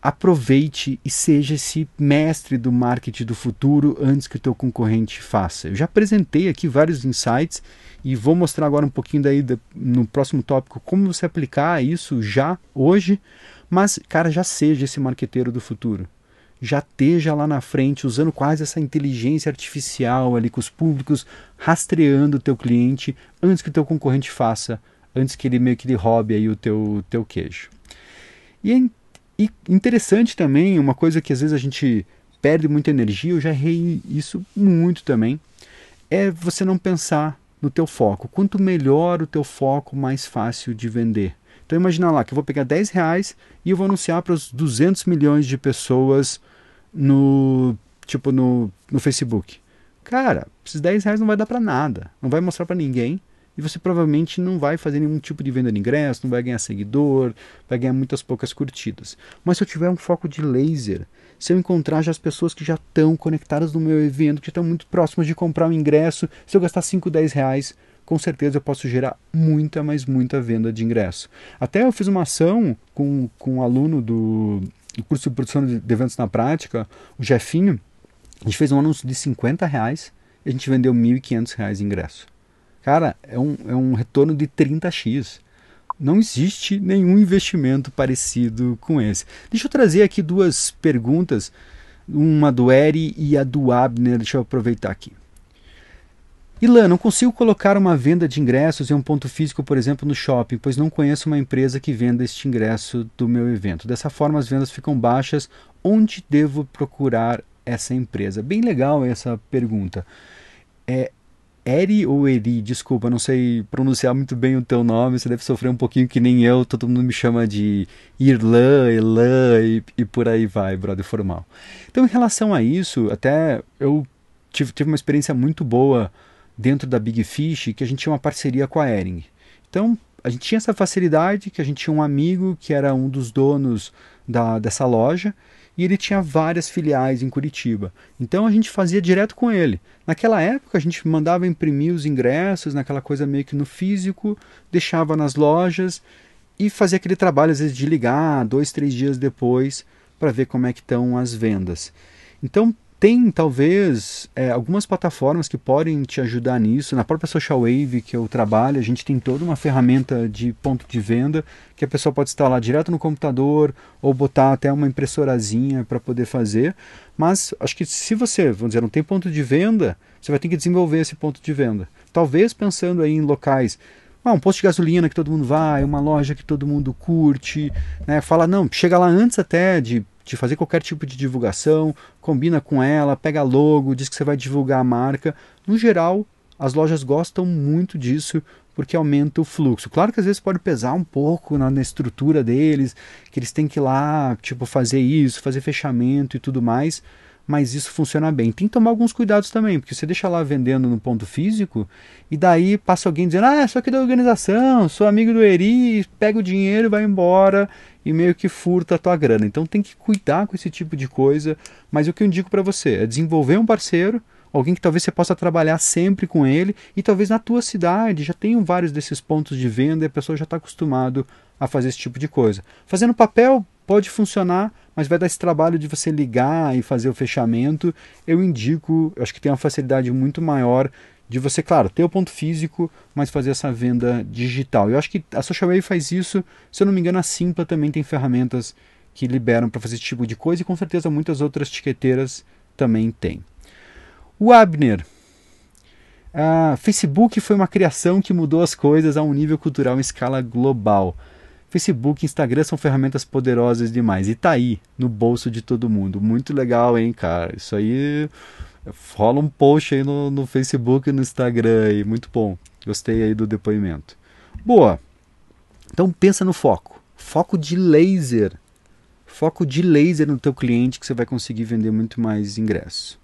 Aproveite e seja esse mestre do marketing do futuro antes que o teu concorrente faça. Eu já apresentei aqui vários insights e vou mostrar agora um pouquinho daí no próximo tópico como você aplicar isso já hoje, mas cara, já seja esse marqueteiro do futuro já esteja lá na frente usando quase essa inteligência artificial ali com os públicos rastreando o teu cliente antes que o teu concorrente faça, antes que ele meio que lhe roube aí o teu, teu queijo. E é interessante também, uma coisa que às vezes a gente perde muita energia, eu já errei isso muito também, é você não pensar no teu foco. Quanto melhor o teu foco, mais fácil de vender. Então imagina lá que eu vou pegar 10 reais e eu vou anunciar para os 200 milhões de pessoas no tipo no, no Facebook. Cara, esses 10 reais não vai dar para nada, não vai mostrar para ninguém e você provavelmente não vai fazer nenhum tipo de venda de ingresso, não vai ganhar seguidor, vai ganhar muitas poucas curtidas. Mas se eu tiver um foco de laser, se eu encontrar já as pessoas que já estão conectadas no meu evento, que estão muito próximas de comprar um ingresso, se eu gastar 5, 10 reais, com certeza eu posso gerar muita, mas muita venda de ingresso. Até eu fiz uma ação com, com um aluno do, do curso de produção de eventos na prática, o Jefinho, a gente fez um anúncio de 50 reais e a gente vendeu 1.500 reais de ingresso. Cara, é um, é um retorno de 30x. Não existe nenhum investimento parecido com esse. Deixa eu trazer aqui duas perguntas uma do Eri e a do Abner. Deixa eu aproveitar aqui. Ilan, não consigo colocar uma venda de ingressos em um ponto físico, por exemplo, no shopping, pois não conheço uma empresa que venda este ingresso do meu evento. Dessa forma, as vendas ficam baixas. Onde devo procurar essa empresa? Bem legal essa pergunta. É Eri ou Eri? Desculpa, não sei pronunciar muito bem o teu nome. Você deve sofrer um pouquinho que nem eu. Todo mundo me chama de Irlã, Elan e, e por aí vai, brother formal. Então, em relação a isso, até eu tive, tive uma experiência muito boa dentro da Big Fish que a gente tinha uma parceria com a Ering. Então, a gente tinha essa facilidade que a gente tinha um amigo que era um dos donos da, dessa loja e ele tinha várias filiais em Curitiba. Então a gente fazia direto com ele. Naquela época a gente mandava imprimir os ingressos, naquela coisa meio que no físico, deixava nas lojas e fazia aquele trabalho às vezes de ligar dois, três dias depois para ver como é que estão as vendas. Então tem talvez é, algumas plataformas que podem te ajudar nisso. Na própria Social Wave que eu trabalho, a gente tem toda uma ferramenta de ponto de venda que a pessoa pode instalar direto no computador ou botar até uma impressorazinha para poder fazer. Mas acho que se você, vamos dizer, não tem ponto de venda, você vai ter que desenvolver esse ponto de venda. Talvez pensando aí em locais ah, um posto de gasolina que todo mundo vai, uma loja que todo mundo curte, né? Fala, não, chega lá antes até de de fazer qualquer tipo de divulgação, combina com ela, pega logo, diz que você vai divulgar a marca. No geral, as lojas gostam muito disso porque aumenta o fluxo. Claro que às vezes pode pesar um pouco na, na, estrutura deles, que eles têm que ir lá, tipo, fazer isso, fazer fechamento e tudo mais, mas isso funciona bem. Tem que tomar alguns cuidados também, porque você deixa lá vendendo no ponto físico e daí passa alguém dizendo: Ah, só que da organização, sou amigo do Eri, pega o dinheiro e vai embora e meio que furta a tua grana. Então tem que cuidar com esse tipo de coisa. Mas o que eu indico para você é desenvolver um parceiro, alguém que talvez você possa trabalhar sempre com ele e talvez na tua cidade já tenham vários desses pontos de venda e a pessoa já está acostumado a fazer esse tipo de coisa. Fazendo papel pode funcionar, mas vai dar esse trabalho de você ligar e fazer o fechamento. Eu indico, eu acho que tem uma facilidade muito maior de você, claro, ter o ponto físico, mas fazer essa venda digital. Eu acho que a Social Wave faz isso, se eu não me engano, a Simpla também tem ferramentas que liberam para fazer esse tipo de coisa e com certeza muitas outras tiqueteiras também têm. O Abner. A Facebook foi uma criação que mudou as coisas a um nível cultural em escala global. Facebook e Instagram são ferramentas poderosas demais. E tá aí, no bolso de todo mundo. Muito legal, hein, cara? Isso aí rola um post aí no, no Facebook e no Instagram aí. Muito bom. Gostei aí do depoimento. Boa. Então pensa no foco. Foco de laser. Foco de laser no teu cliente que você vai conseguir vender muito mais ingressos.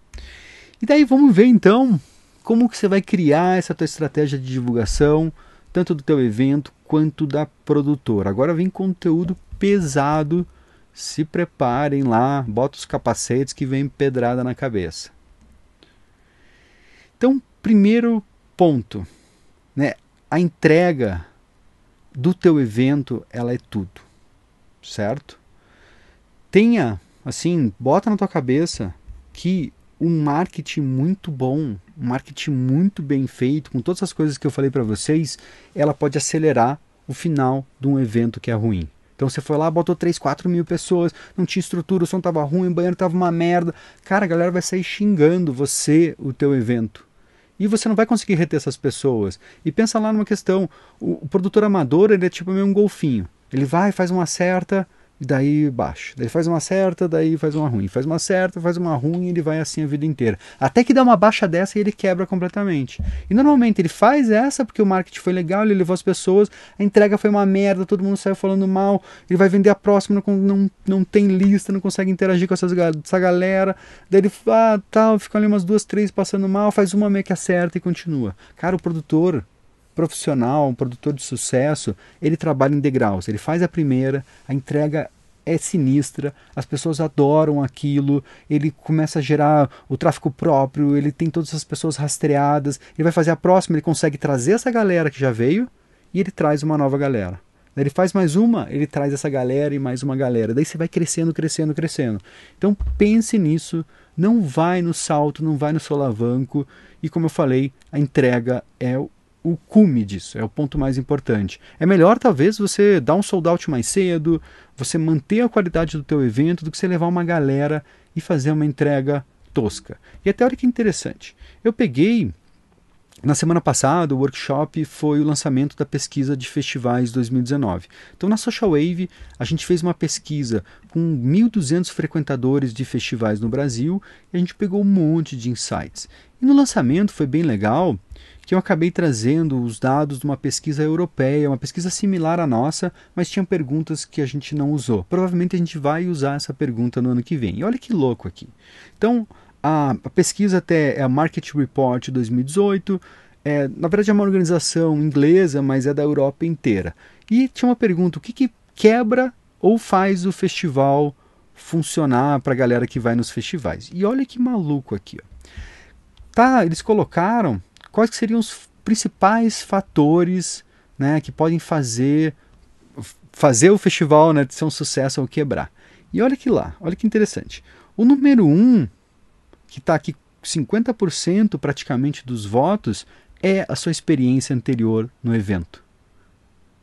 E daí vamos ver então como que você vai criar essa tua estratégia de divulgação, tanto do teu evento quanto da produtora. Agora vem conteúdo pesado. Se preparem lá, bota os capacetes que vem pedrada na cabeça. Então, primeiro ponto, né? A entrega do teu evento, ela é tudo, certo? Tenha, assim, bota na tua cabeça que um marketing muito bom, um marketing muito bem feito, com todas as coisas que eu falei para vocês, ela pode acelerar o final de um evento que é ruim. Então você foi lá, botou 3, 4 mil pessoas, não tinha estrutura, o som tava ruim, o banheiro tava uma merda. Cara, a galera vai sair xingando você, o teu evento. E você não vai conseguir reter essas pessoas. E pensa lá numa questão, o, o produtor amador, ele é tipo meio um golfinho. Ele vai, faz uma certa, e daí baixa. Daí faz uma certa, daí faz uma ruim. Faz uma certa, faz uma ruim e ele vai assim a vida inteira. Até que dá uma baixa dessa e ele quebra completamente. E normalmente ele faz essa porque o marketing foi legal, ele levou as pessoas, a entrega foi uma merda, todo mundo saiu falando mal, ele vai vender a próxima, não, não, não tem lista, não consegue interagir com essas, essa galera. Daí ele, ah, tal, fica ali umas duas, três passando mal, faz uma meio que acerta e continua. Cara, o produtor profissional, um produtor de sucesso, ele trabalha em degraus. Ele faz a primeira, a entrega é sinistra, as pessoas adoram aquilo, ele começa a gerar o tráfego próprio, ele tem todas as pessoas rastreadas, ele vai fazer a próxima, ele consegue trazer essa galera que já veio e ele traz uma nova galera. Ele faz mais uma, ele traz essa galera e mais uma galera. Daí você vai crescendo, crescendo, crescendo. Então pense nisso, não vai no salto, não vai no solavanco. E como eu falei, a entrega é o cume disso, é o ponto mais importante. É melhor talvez você dar um sold out mais cedo, você manter a qualidade do teu evento do que você levar uma galera e fazer uma entrega tosca. E até olha que interessante. Eu peguei na semana passada, o workshop foi o lançamento da pesquisa de festivais 2019. Então, na Social Wave, a gente fez uma pesquisa com 1.200 frequentadores de festivais no Brasil e a gente pegou um monte de insights. E no lançamento foi bem legal que eu acabei trazendo os dados de uma pesquisa europeia, uma pesquisa similar à nossa, mas tinha perguntas que a gente não usou. Provavelmente a gente vai usar essa pergunta no ano que vem. E olha que louco aqui. Então, a, a pesquisa até é a Market Report 2018, é, na verdade é uma organização inglesa, mas é da Europa inteira. E tinha uma pergunta: o que, que quebra ou faz o festival funcionar para a galera que vai nos festivais? E olha que maluco aqui. Ó. Tá, eles colocaram quais seriam os principais fatores né, que podem fazer fazer o festival né, ser um sucesso ou quebrar. E olha que lá, olha que interessante. O número um que está aqui 50% praticamente dos votos, é a sua experiência anterior no evento.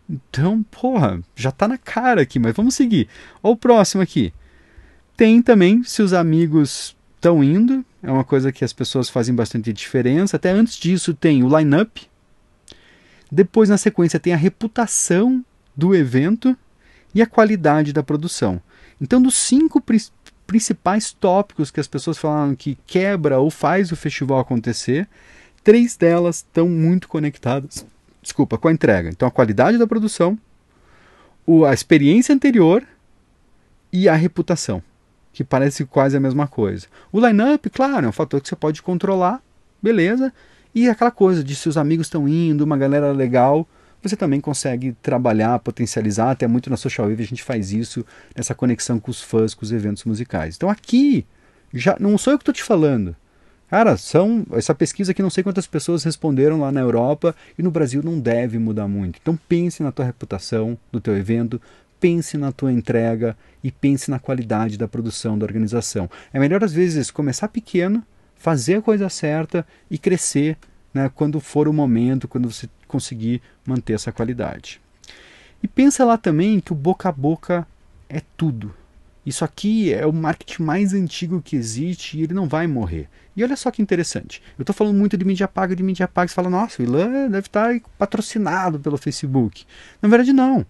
Então, porra, já está na cara aqui, mas vamos seguir. Olha o próximo aqui. Tem também se os amigos estão indo, é uma coisa que as pessoas fazem bastante diferença. Até antes disso tem o line-up. Depois, na sequência, tem a reputação do evento e a qualidade da produção. Então, dos cinco principais tópicos que as pessoas falaram que quebra ou faz o festival acontecer, três delas estão muito conectadas, desculpa, com a entrega. Então a qualidade da produção, a experiência anterior e a reputação, que parece quase a mesma coisa. O line-up, claro, é um fator que você pode controlar, beleza, e aquela coisa de se os amigos estão indo, uma galera legal, você também consegue trabalhar, potencializar, até muito na Social Wave a gente faz isso, nessa conexão com os fãs, com os eventos musicais. Então aqui, já não sou eu que estou te falando. Cara, são essa pesquisa aqui, não sei quantas pessoas responderam lá na Europa e no Brasil não deve mudar muito. Então pense na tua reputação do teu evento, pense na tua entrega e pense na qualidade da produção da organização. É melhor às vezes começar pequeno, fazer a coisa certa e crescer né, quando for o momento, quando você conseguir manter essa qualidade. E pensa lá também que o boca a boca é tudo. Isso aqui é o marketing mais antigo que existe e ele não vai morrer. E olha só que interessante. Eu estou falando muito de mídia paga, de mídia paga. Você fala, nossa, o Ilan deve estar patrocinado pelo Facebook. Na verdade, não.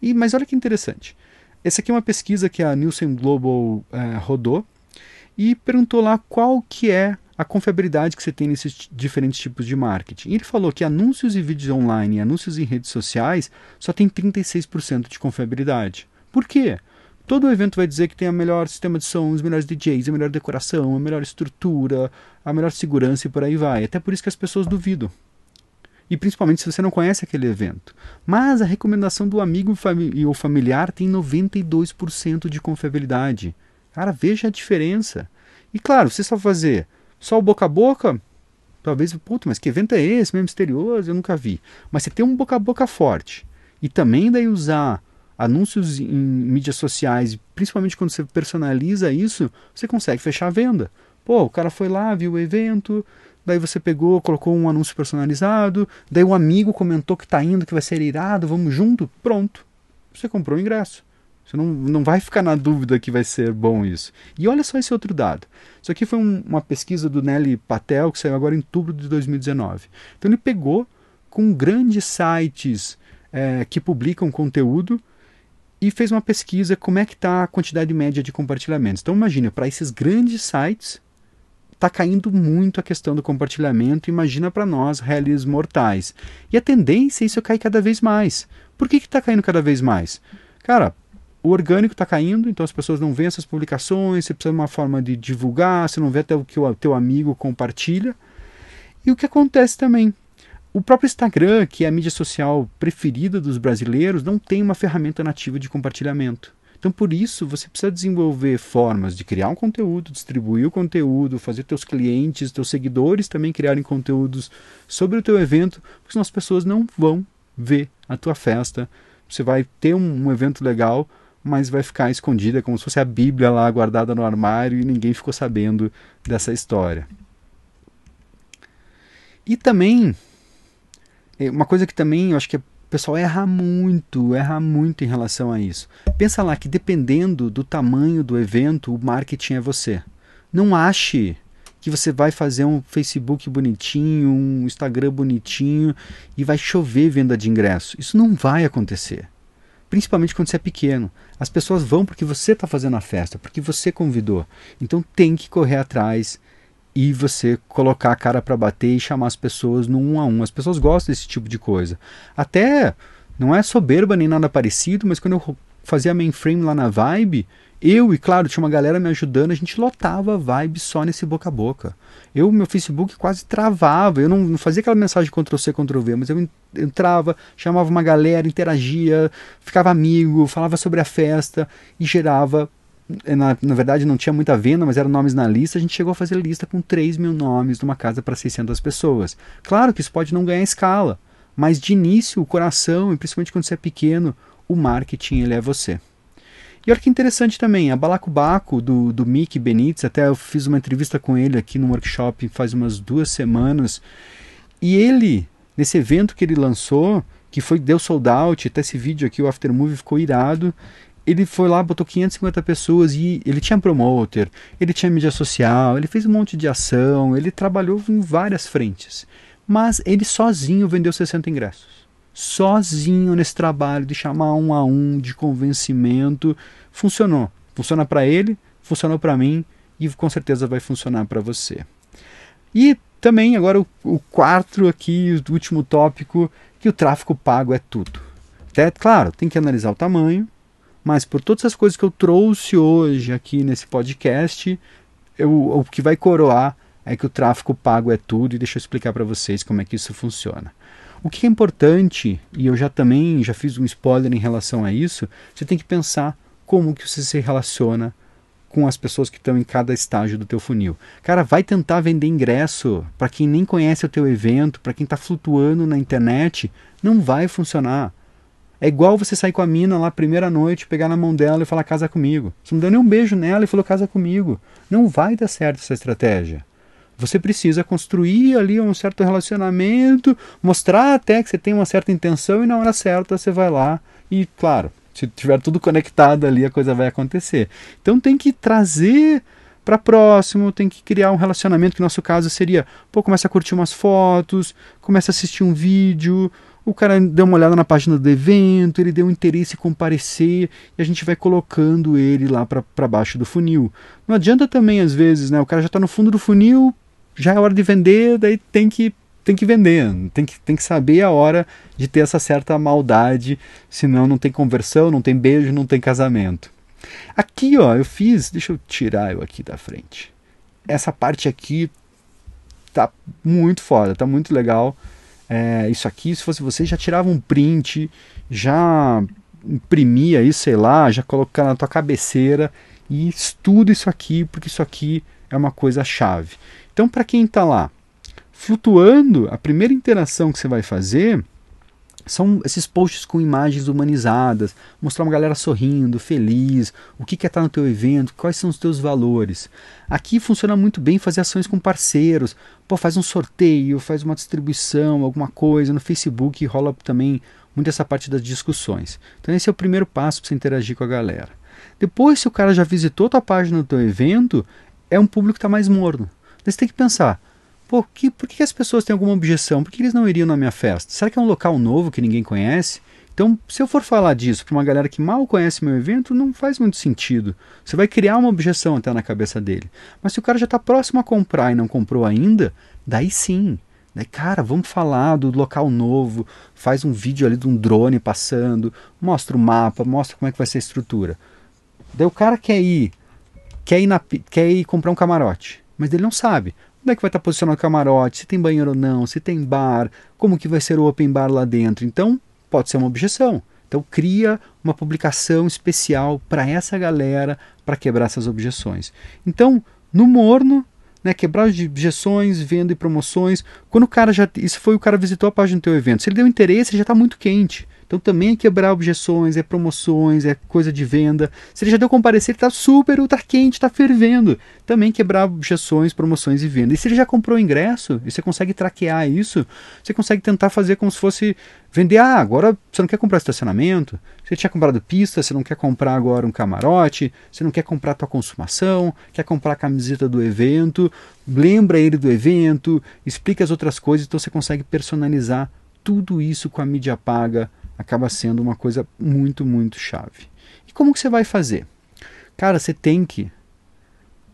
E, mas olha que interessante. Essa aqui é uma pesquisa que a Nielsen Global eh, rodou e perguntou lá qual que é a confiabilidade que você tem nesses diferentes tipos de marketing. E ele falou que anúncios e vídeos online e anúncios em redes sociais só tem 36% de confiabilidade. Por quê? Todo evento vai dizer que tem o melhor sistema de som, os melhores DJs, a melhor decoração, a melhor estrutura, a melhor segurança e por aí vai. Até por isso que as pessoas duvidam. E principalmente se você não conhece aquele evento. Mas a recomendação do amigo e o familiar tem 92% de confiabilidade. Cara, veja a diferença. E claro, você só fazer só o boca a boca, talvez, puta, mas que evento é esse, meio misterioso, eu nunca vi. Mas você tem um boca a boca forte e também daí usar anúncios em mídias sociais, principalmente quando você personaliza isso, você consegue fechar a venda. Pô, o cara foi lá, viu o evento, daí você pegou, colocou um anúncio personalizado, daí um amigo comentou que está indo, que vai ser irado, vamos junto, pronto. Você comprou o ingresso. Você não, não vai ficar na dúvida que vai ser bom isso. E olha só esse outro dado. Isso aqui foi um, uma pesquisa do Nelly Patel, que saiu agora em outubro de 2019. Então ele pegou com grandes sites é, que publicam conteúdo e fez uma pesquisa como é que está a quantidade média de compartilhamentos. Então imagina, para esses grandes sites está caindo muito a questão do compartilhamento. Imagina para nós, réis mortais. E a tendência é isso cair cada vez mais. Por que está caindo cada vez mais? Cara, o orgânico está caindo, então as pessoas não veem essas publicações, você precisa de uma forma de divulgar, você não vê até o que o teu amigo compartilha. E o que acontece também? O próprio Instagram, que é a mídia social preferida dos brasileiros, não tem uma ferramenta nativa de compartilhamento. Então, por isso, você precisa desenvolver formas de criar um conteúdo, distribuir o conteúdo, fazer teus clientes, teus seguidores também criarem conteúdos sobre o teu evento, porque senão as pessoas não vão ver a tua festa. Você vai ter um, um evento legal, mas vai ficar escondida como se fosse a Bíblia lá guardada no armário e ninguém ficou sabendo dessa história. E também, é, uma coisa que também eu acho que é O pessoal erra muito, erra muito em relação a isso. Pensa lá que dependendo do tamanho do evento, o marketing é você. Não ache que você vai fazer um Facebook bonitinho, um Instagram bonitinho e vai chover venda de ingresso. Isso não vai acontecer. Principalmente quando você é pequeno. As pessoas vão porque você está fazendo a festa, porque você convidou. Então tem que correr atrás e você colocar a cara para bater e chamar as pessoas no um a um. As pessoas gostam desse tipo de coisa. Até não é soberba nem nada parecido, mas quando eu fazia mainframe lá na Vibe, eu e claro, tinha uma galera me ajudando, a gente lotava a Vibe só nesse boca a boca. Eu, meu Facebook quase travava, eu não, não fazia aquela mensagem Ctrl C, Ctrl V, mas eu entrava, chamava uma galera, interagia, ficava amigo, falava sobre a festa e gerava na, na, verdade não tinha muita venda, mas eram nomes na lista, a gente chegou a fazer lista com 3 mil nomes numa casa para 600 pessoas. Claro que isso pode não ganhar escala, mas de início o coração, e principalmente quando você é pequeno, o marketing ele é você. E olha que interessante também, a Balacobaco do, do Mickey Benítez, até eu fiz uma entrevista com ele aqui no workshop faz umas duas semanas, e ele, nesse evento que ele lançou, que foi deu sold out, até esse vídeo aqui, o Aftermovie ficou irado, ele foi lá, botou 550 pessoas e ele tinha promoter, ele tinha mídia social, ele fez um monte de ação, ele trabalhou em várias frentes. Mas ele sozinho vendeu 60 ingressos. Sozinho nesse trabalho de chamar um a um, de convencimento, funcionou. Funciona para ele, funcionou para mim e com certeza vai funcionar para você. E também agora o, o quarto aqui, o último tópico, que o tráfego pago é tudo. Até, claro, tem que analisar o tamanho, mas por todas as coisas que eu trouxe hoje aqui nesse podcast, eu, o que vai coroar é que o tráfego pago é tudo e deixa eu explicar para vocês como é que isso funciona. O que é importante, e eu já também já fiz um spoiler em relação a isso, você tem que pensar como que você se relaciona com as pessoas que estão em cada estágio do teu funil. Cara, vai tentar vender ingresso para quem nem conhece o teu evento, para quem está flutuando na internet, não vai funcionar. É igual você sair com a mina lá primeira noite, pegar na mão dela e falar casa comigo. Você não deu nem um beijo nela e falou casa comigo. Não vai dar certo essa estratégia. Você precisa construir ali um certo relacionamento, mostrar até que você tem uma certa intenção e na hora certa você vai lá e, claro, se tiver tudo conectado ali, a coisa vai acontecer. Então tem que trazer para próximo, tem que criar um relacionamento, que no nosso caso seria, pô, começa a curtir umas fotos, começa a assistir um vídeo, o cara deu uma olhada na página do evento, ele deu interesse em comparecer e a gente vai colocando ele lá para baixo do funil. Não adianta também, às vezes, né? O cara já está no fundo do funil, já é hora de vender, daí tem que tem que vender, tem que, tem que saber a hora de ter essa certa maldade, senão não tem conversão, não tem beijo, não tem casamento. Aqui, ó, eu fiz, deixa eu tirar eu aqui da frente. Essa parte aqui tá muito foda, tá muito legal é, isso aqui, se fosse você, já tirava um print, já imprimia isso, sei lá, já colocava na tua cabeceira e estuda isso aqui, porque isso aqui é uma coisa chave. Então, para quem está lá flutuando, a primeira interação que você vai fazer são esses posts com imagens humanizadas, mostrar uma galera sorrindo, feliz, o que quer estar no teu evento, quais são os teus valores. Aqui funciona muito bem fazer ações com parceiros. Pô, faz um sorteio, faz uma distribuição, alguma coisa. No Facebook rola também muito essa parte das discussões. Então esse é o primeiro passo para você interagir com a galera. Depois, se o cara já visitou tua página do teu evento, é um público que está mais morno. Você tem que pensar, por que, por que as pessoas têm alguma objeção? Por que eles não iriam na minha festa? Será que é um local novo que ninguém conhece? Então, se eu for falar disso para uma galera que mal conhece meu evento, não faz muito sentido. Você vai criar uma objeção até na cabeça dele. Mas se o cara já está próximo a comprar e não comprou ainda, daí sim. Daí, cara, vamos falar do local novo, faz um vídeo ali de um drone passando, mostra o mapa, mostra como é que vai ser a estrutura. Daí o cara quer ir, quer ir, na, quer ir comprar um camarote, mas ele não sabe. Onde é que vai estar posicionado o camarote? Se tem banheiro ou não? Se tem bar? Como que vai ser o open bar lá dentro? Então, pode ser uma objeção. Então, cria uma publicação especial para essa galera para quebrar essas objeções. Então, no morno, né, quebrar objeções, venda e promoções. Quando o cara já. Isso foi o cara visitou a página do teu evento. Se ele deu interesse, já está muito quente. Então também é quebrar objeções, é promoções, é coisa de venda. Se ele já deu comparecer, ele está super ultra quente, está fervendo. Também quebrar objeções, promoções e venda. E se ele já comprou ingresso, e você consegue traquear isso, você consegue tentar fazer como se fosse vender. Ah, agora você não quer comprar estacionamento, você tinha comprado pista, você não quer comprar agora um camarote, você não quer comprar a tua consumação, quer comprar a camiseta do evento, lembra ele do evento, explica as outras coisas, então você consegue personalizar tudo isso com a mídia paga acaba sendo uma coisa muito, muito chave. E como que você vai fazer? Cara, você tem que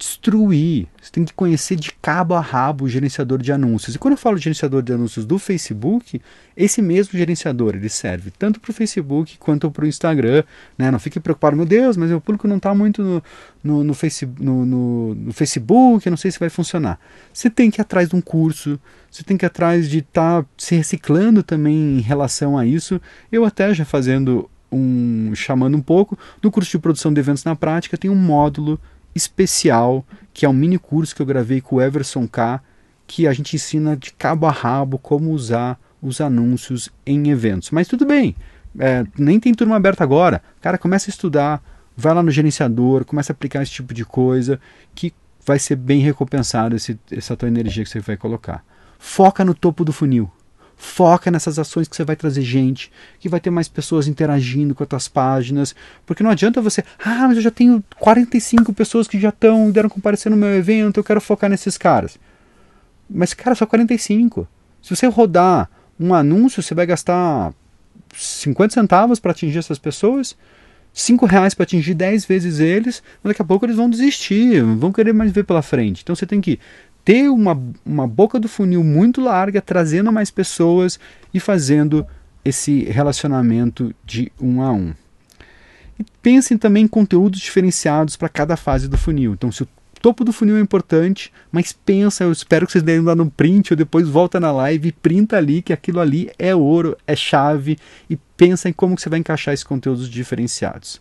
destruir, você tem que conhecer de cabo a rabo o gerenciador de anúncios. E quando eu falo gerenciador de anúncios do Facebook, esse mesmo gerenciador ele serve tanto para o Facebook quanto para o Instagram. Né? Não fique preocupado, meu Deus, mas meu público não está muito no, no, no, face, no Facebook, eu não sei se vai funcionar. Você tem que ir atrás de um curso, você tem que ir atrás de estar tá se reciclando também em relação a isso. Eu até já fazendo um chamando um pouco no curso de produção de eventos na prática tem um módulo especial que é um mini curso que eu gravei com o Everson K que a gente ensina de cabo a rabo como usar os anúncios em eventos. Mas tudo bem é, nem tem turma aberta agora. Cara começa a estudar vai lá no gerenciador começa a aplicar esse tipo de coisa que vai ser bem recompensado esse, essa tua energia que você vai colocar. Foca no topo do funil. Foca nessas ações que você vai trazer gente, que vai ter mais pessoas interagindo com as tuas páginas. Porque não adianta você, ah, mas eu já tenho 45 pessoas que já estão, deram comparecer no meu evento, eu quero focar nesses caras. Mas, cara, só 45. Se você rodar um anúncio, você vai gastar 50 centavos para atingir essas pessoas, 5 reais para atingir 10 vezes eles, mas daqui a pouco eles vão desistir, vão querer mais ver pela frente. Então você tem que ter uma, uma boca do funil muito larga, trazendo mais pessoas e fazendo esse relacionamento de um a um. E pensem também em conteúdos diferenciados para cada fase do funil. Então, se o topo do funil é importante, mas pensa, eu espero que vocês deem lá no print ou depois volta na live e printa ali que aquilo ali é ouro, é chave e pensa em como você vai encaixar esses conteúdos diferenciados.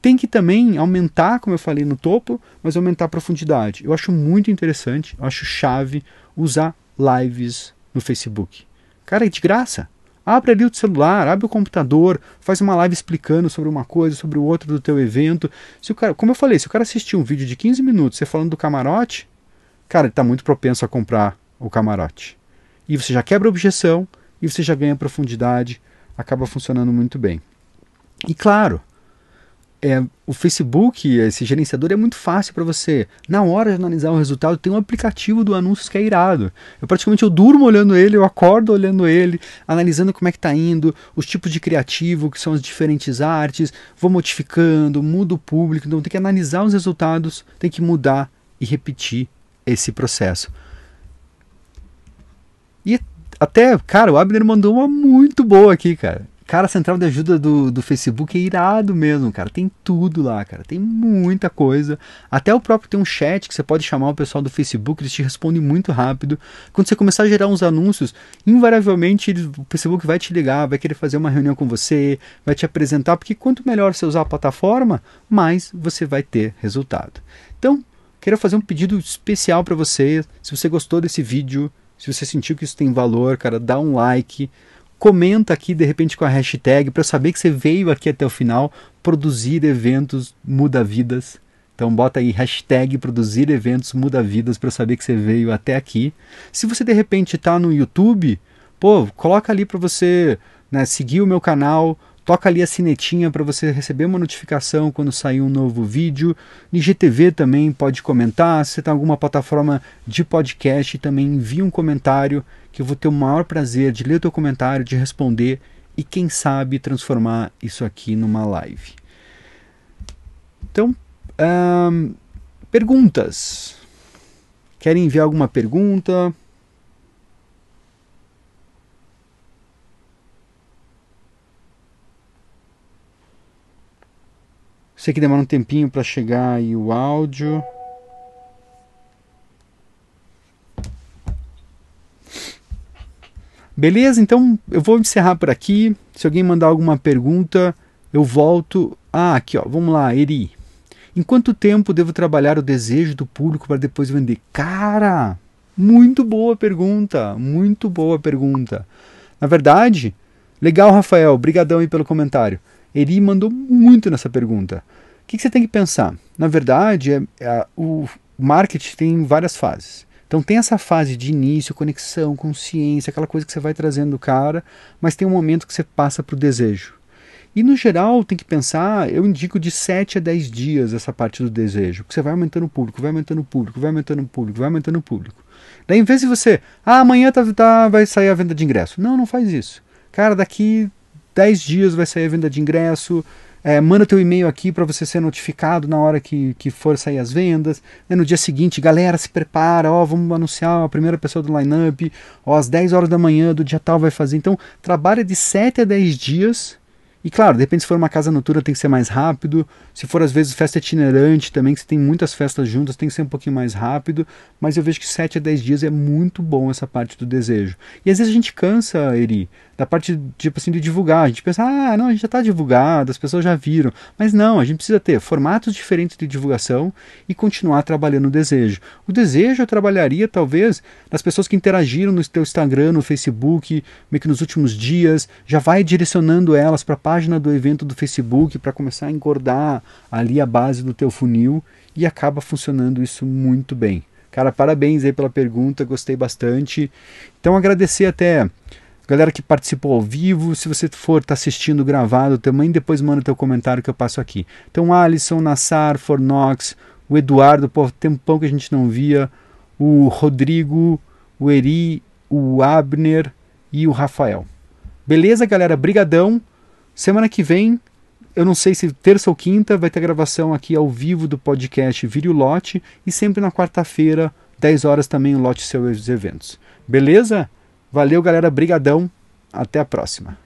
Tem que também aumentar, como eu falei no topo, mas aumentar a profundidade. Eu acho muito interessante, acho chave usar lives no Facebook. Cara, é de graça. Abre ali o celular, abre o computador, faz uma live explicando sobre uma coisa, sobre o outro do teu evento. Se o cara, como eu falei, se o cara assistir um vídeo de 15 minutos, você falando do camarote, cara, ele está muito propenso a comprar o camarote. E você já quebra a objeção e você já ganha profundidade, acaba funcionando muito bem. E claro, é, o Facebook, esse gerenciador, é muito fácil para você. Na hora de analisar o resultado, tem um aplicativo do anúncios que é irado. Eu praticamente eu durmo olhando ele, eu acordo olhando ele, analisando como é que está indo, os tipos de criativo, que são as diferentes artes, vou modificando, mudo o público. Então tem que analisar os resultados, tem que mudar e repetir esse processo. E até, cara, o Abner mandou uma muito boa aqui, cara. Cara, a central de ajuda do, do Facebook é irado mesmo, cara. Tem tudo lá, cara. Tem muita coisa. Até o próprio tem um chat que você pode chamar o pessoal do Facebook, eles te respondem muito rápido. Quando você começar a gerar uns anúncios, invariavelmente o Facebook vai te ligar, vai querer fazer uma reunião com você, vai te apresentar, porque quanto melhor você usar a plataforma, mais você vai ter resultado. Então, quero fazer um pedido especial para você. Se você gostou desse vídeo, se você sentiu que isso tem valor, cara, dá um like comenta aqui de repente com a hashtag para saber que você veio aqui até o final. Produzir eventos muda vidas. Então bota aí hashtag produzir eventos muda vidas para saber que você veio até aqui. Se você de repente está no YouTube, pô, coloca ali para você né, seguir o meu canal, Toca ali a sinetinha para você receber uma notificação quando sair um novo vídeo. No IGTV também pode comentar. Se você está em alguma plataforma de podcast, também envia um comentário que eu vou ter o maior prazer de ler o teu comentário, de responder e quem sabe transformar isso aqui numa live. Então, perguntas. Querem enviar alguma pergunta? Sei que demora um tempinho para chegar aí o áudio. Beleza? Então eu vou encerrar por aqui. Se alguém mandar alguma pergunta, eu volto. Ah, aqui ó, vamos lá, Eri. Em quanto tempo devo trabalhar o desejo do público para depois vender? Cara, muito boa pergunta, muito boa pergunta. Na verdade, Legal, Rafael. Obrigadão aí pelo comentário. Eri mandou muito nessa pergunta. O que, que você tem que pensar? Na verdade, é, é, o marketing tem várias fases. Então tem essa fase de início, conexão, consciência, aquela coisa que você vai trazendo do cara, mas tem um momento que você passa para o desejo. E no geral tem que pensar, eu indico de 7 a 10 dias essa parte do desejo, que você vai aumentando o público, vai aumentando o público, vai aumentando o público, vai aumentando o público. Daí em vez de você, ah, amanhã tá, tá, vai sair a venda de ingresso. Não, não faz isso. Cara, daqui 10 dias vai sair a venda de ingresso, é, manda teu e-mail aqui para você ser notificado na hora que, que for sair as vendas. Né, no dia seguinte, galera, se prepara, ó, vamos anunciar a primeira pessoa do lineup, ó, às 10 horas da manhã do dia tal vai fazer. Então, trabalha de 7 a 10 dias e claro, de repente se for uma casa noturna tem que ser mais rápido. Se for às vezes festa itinerante também, que você tem muitas festas juntas, tem que ser um pouquinho mais rápido. Mas eu vejo que 7 a 10 dias é muito bom essa parte do desejo. E às vezes a gente cansa, Eri, da parte tipo assim de divulgar. A gente pensa, ah, não, a gente já está divulgado, as pessoas já viram. Mas não, a gente precisa ter formatos diferentes de divulgação e continuar trabalhando o desejo. O desejo eu trabalharia talvez nas pessoas que interagiram no teu Instagram, no Facebook, meio que nos últimos dias, já vai direcionando elas para página do evento do Facebook para começar a engordar ali a base do teu funil e acaba funcionando isso muito bem. Cara, parabéns aí pela pergunta, gostei bastante. Então agradecer até a galera que participou ao vivo, se você for tá assistindo gravado também, depois manda teu comentário que eu passo aqui. Então Alisson, Nassar, Fornox, o Eduardo, pô, tempão que a gente não via, o Rodrigo, o Eri, o Abner e o Rafael. Beleza, galera? Brigadão. Semana que vem, eu não sei se terça ou quinta, vai ter gravação aqui ao vivo do podcast Vire o Lote e sempre na quarta-feira, 10 horas também o Lote Seus Eventos. Beleza? Valeu, galera. Brigadão. Até a próxima.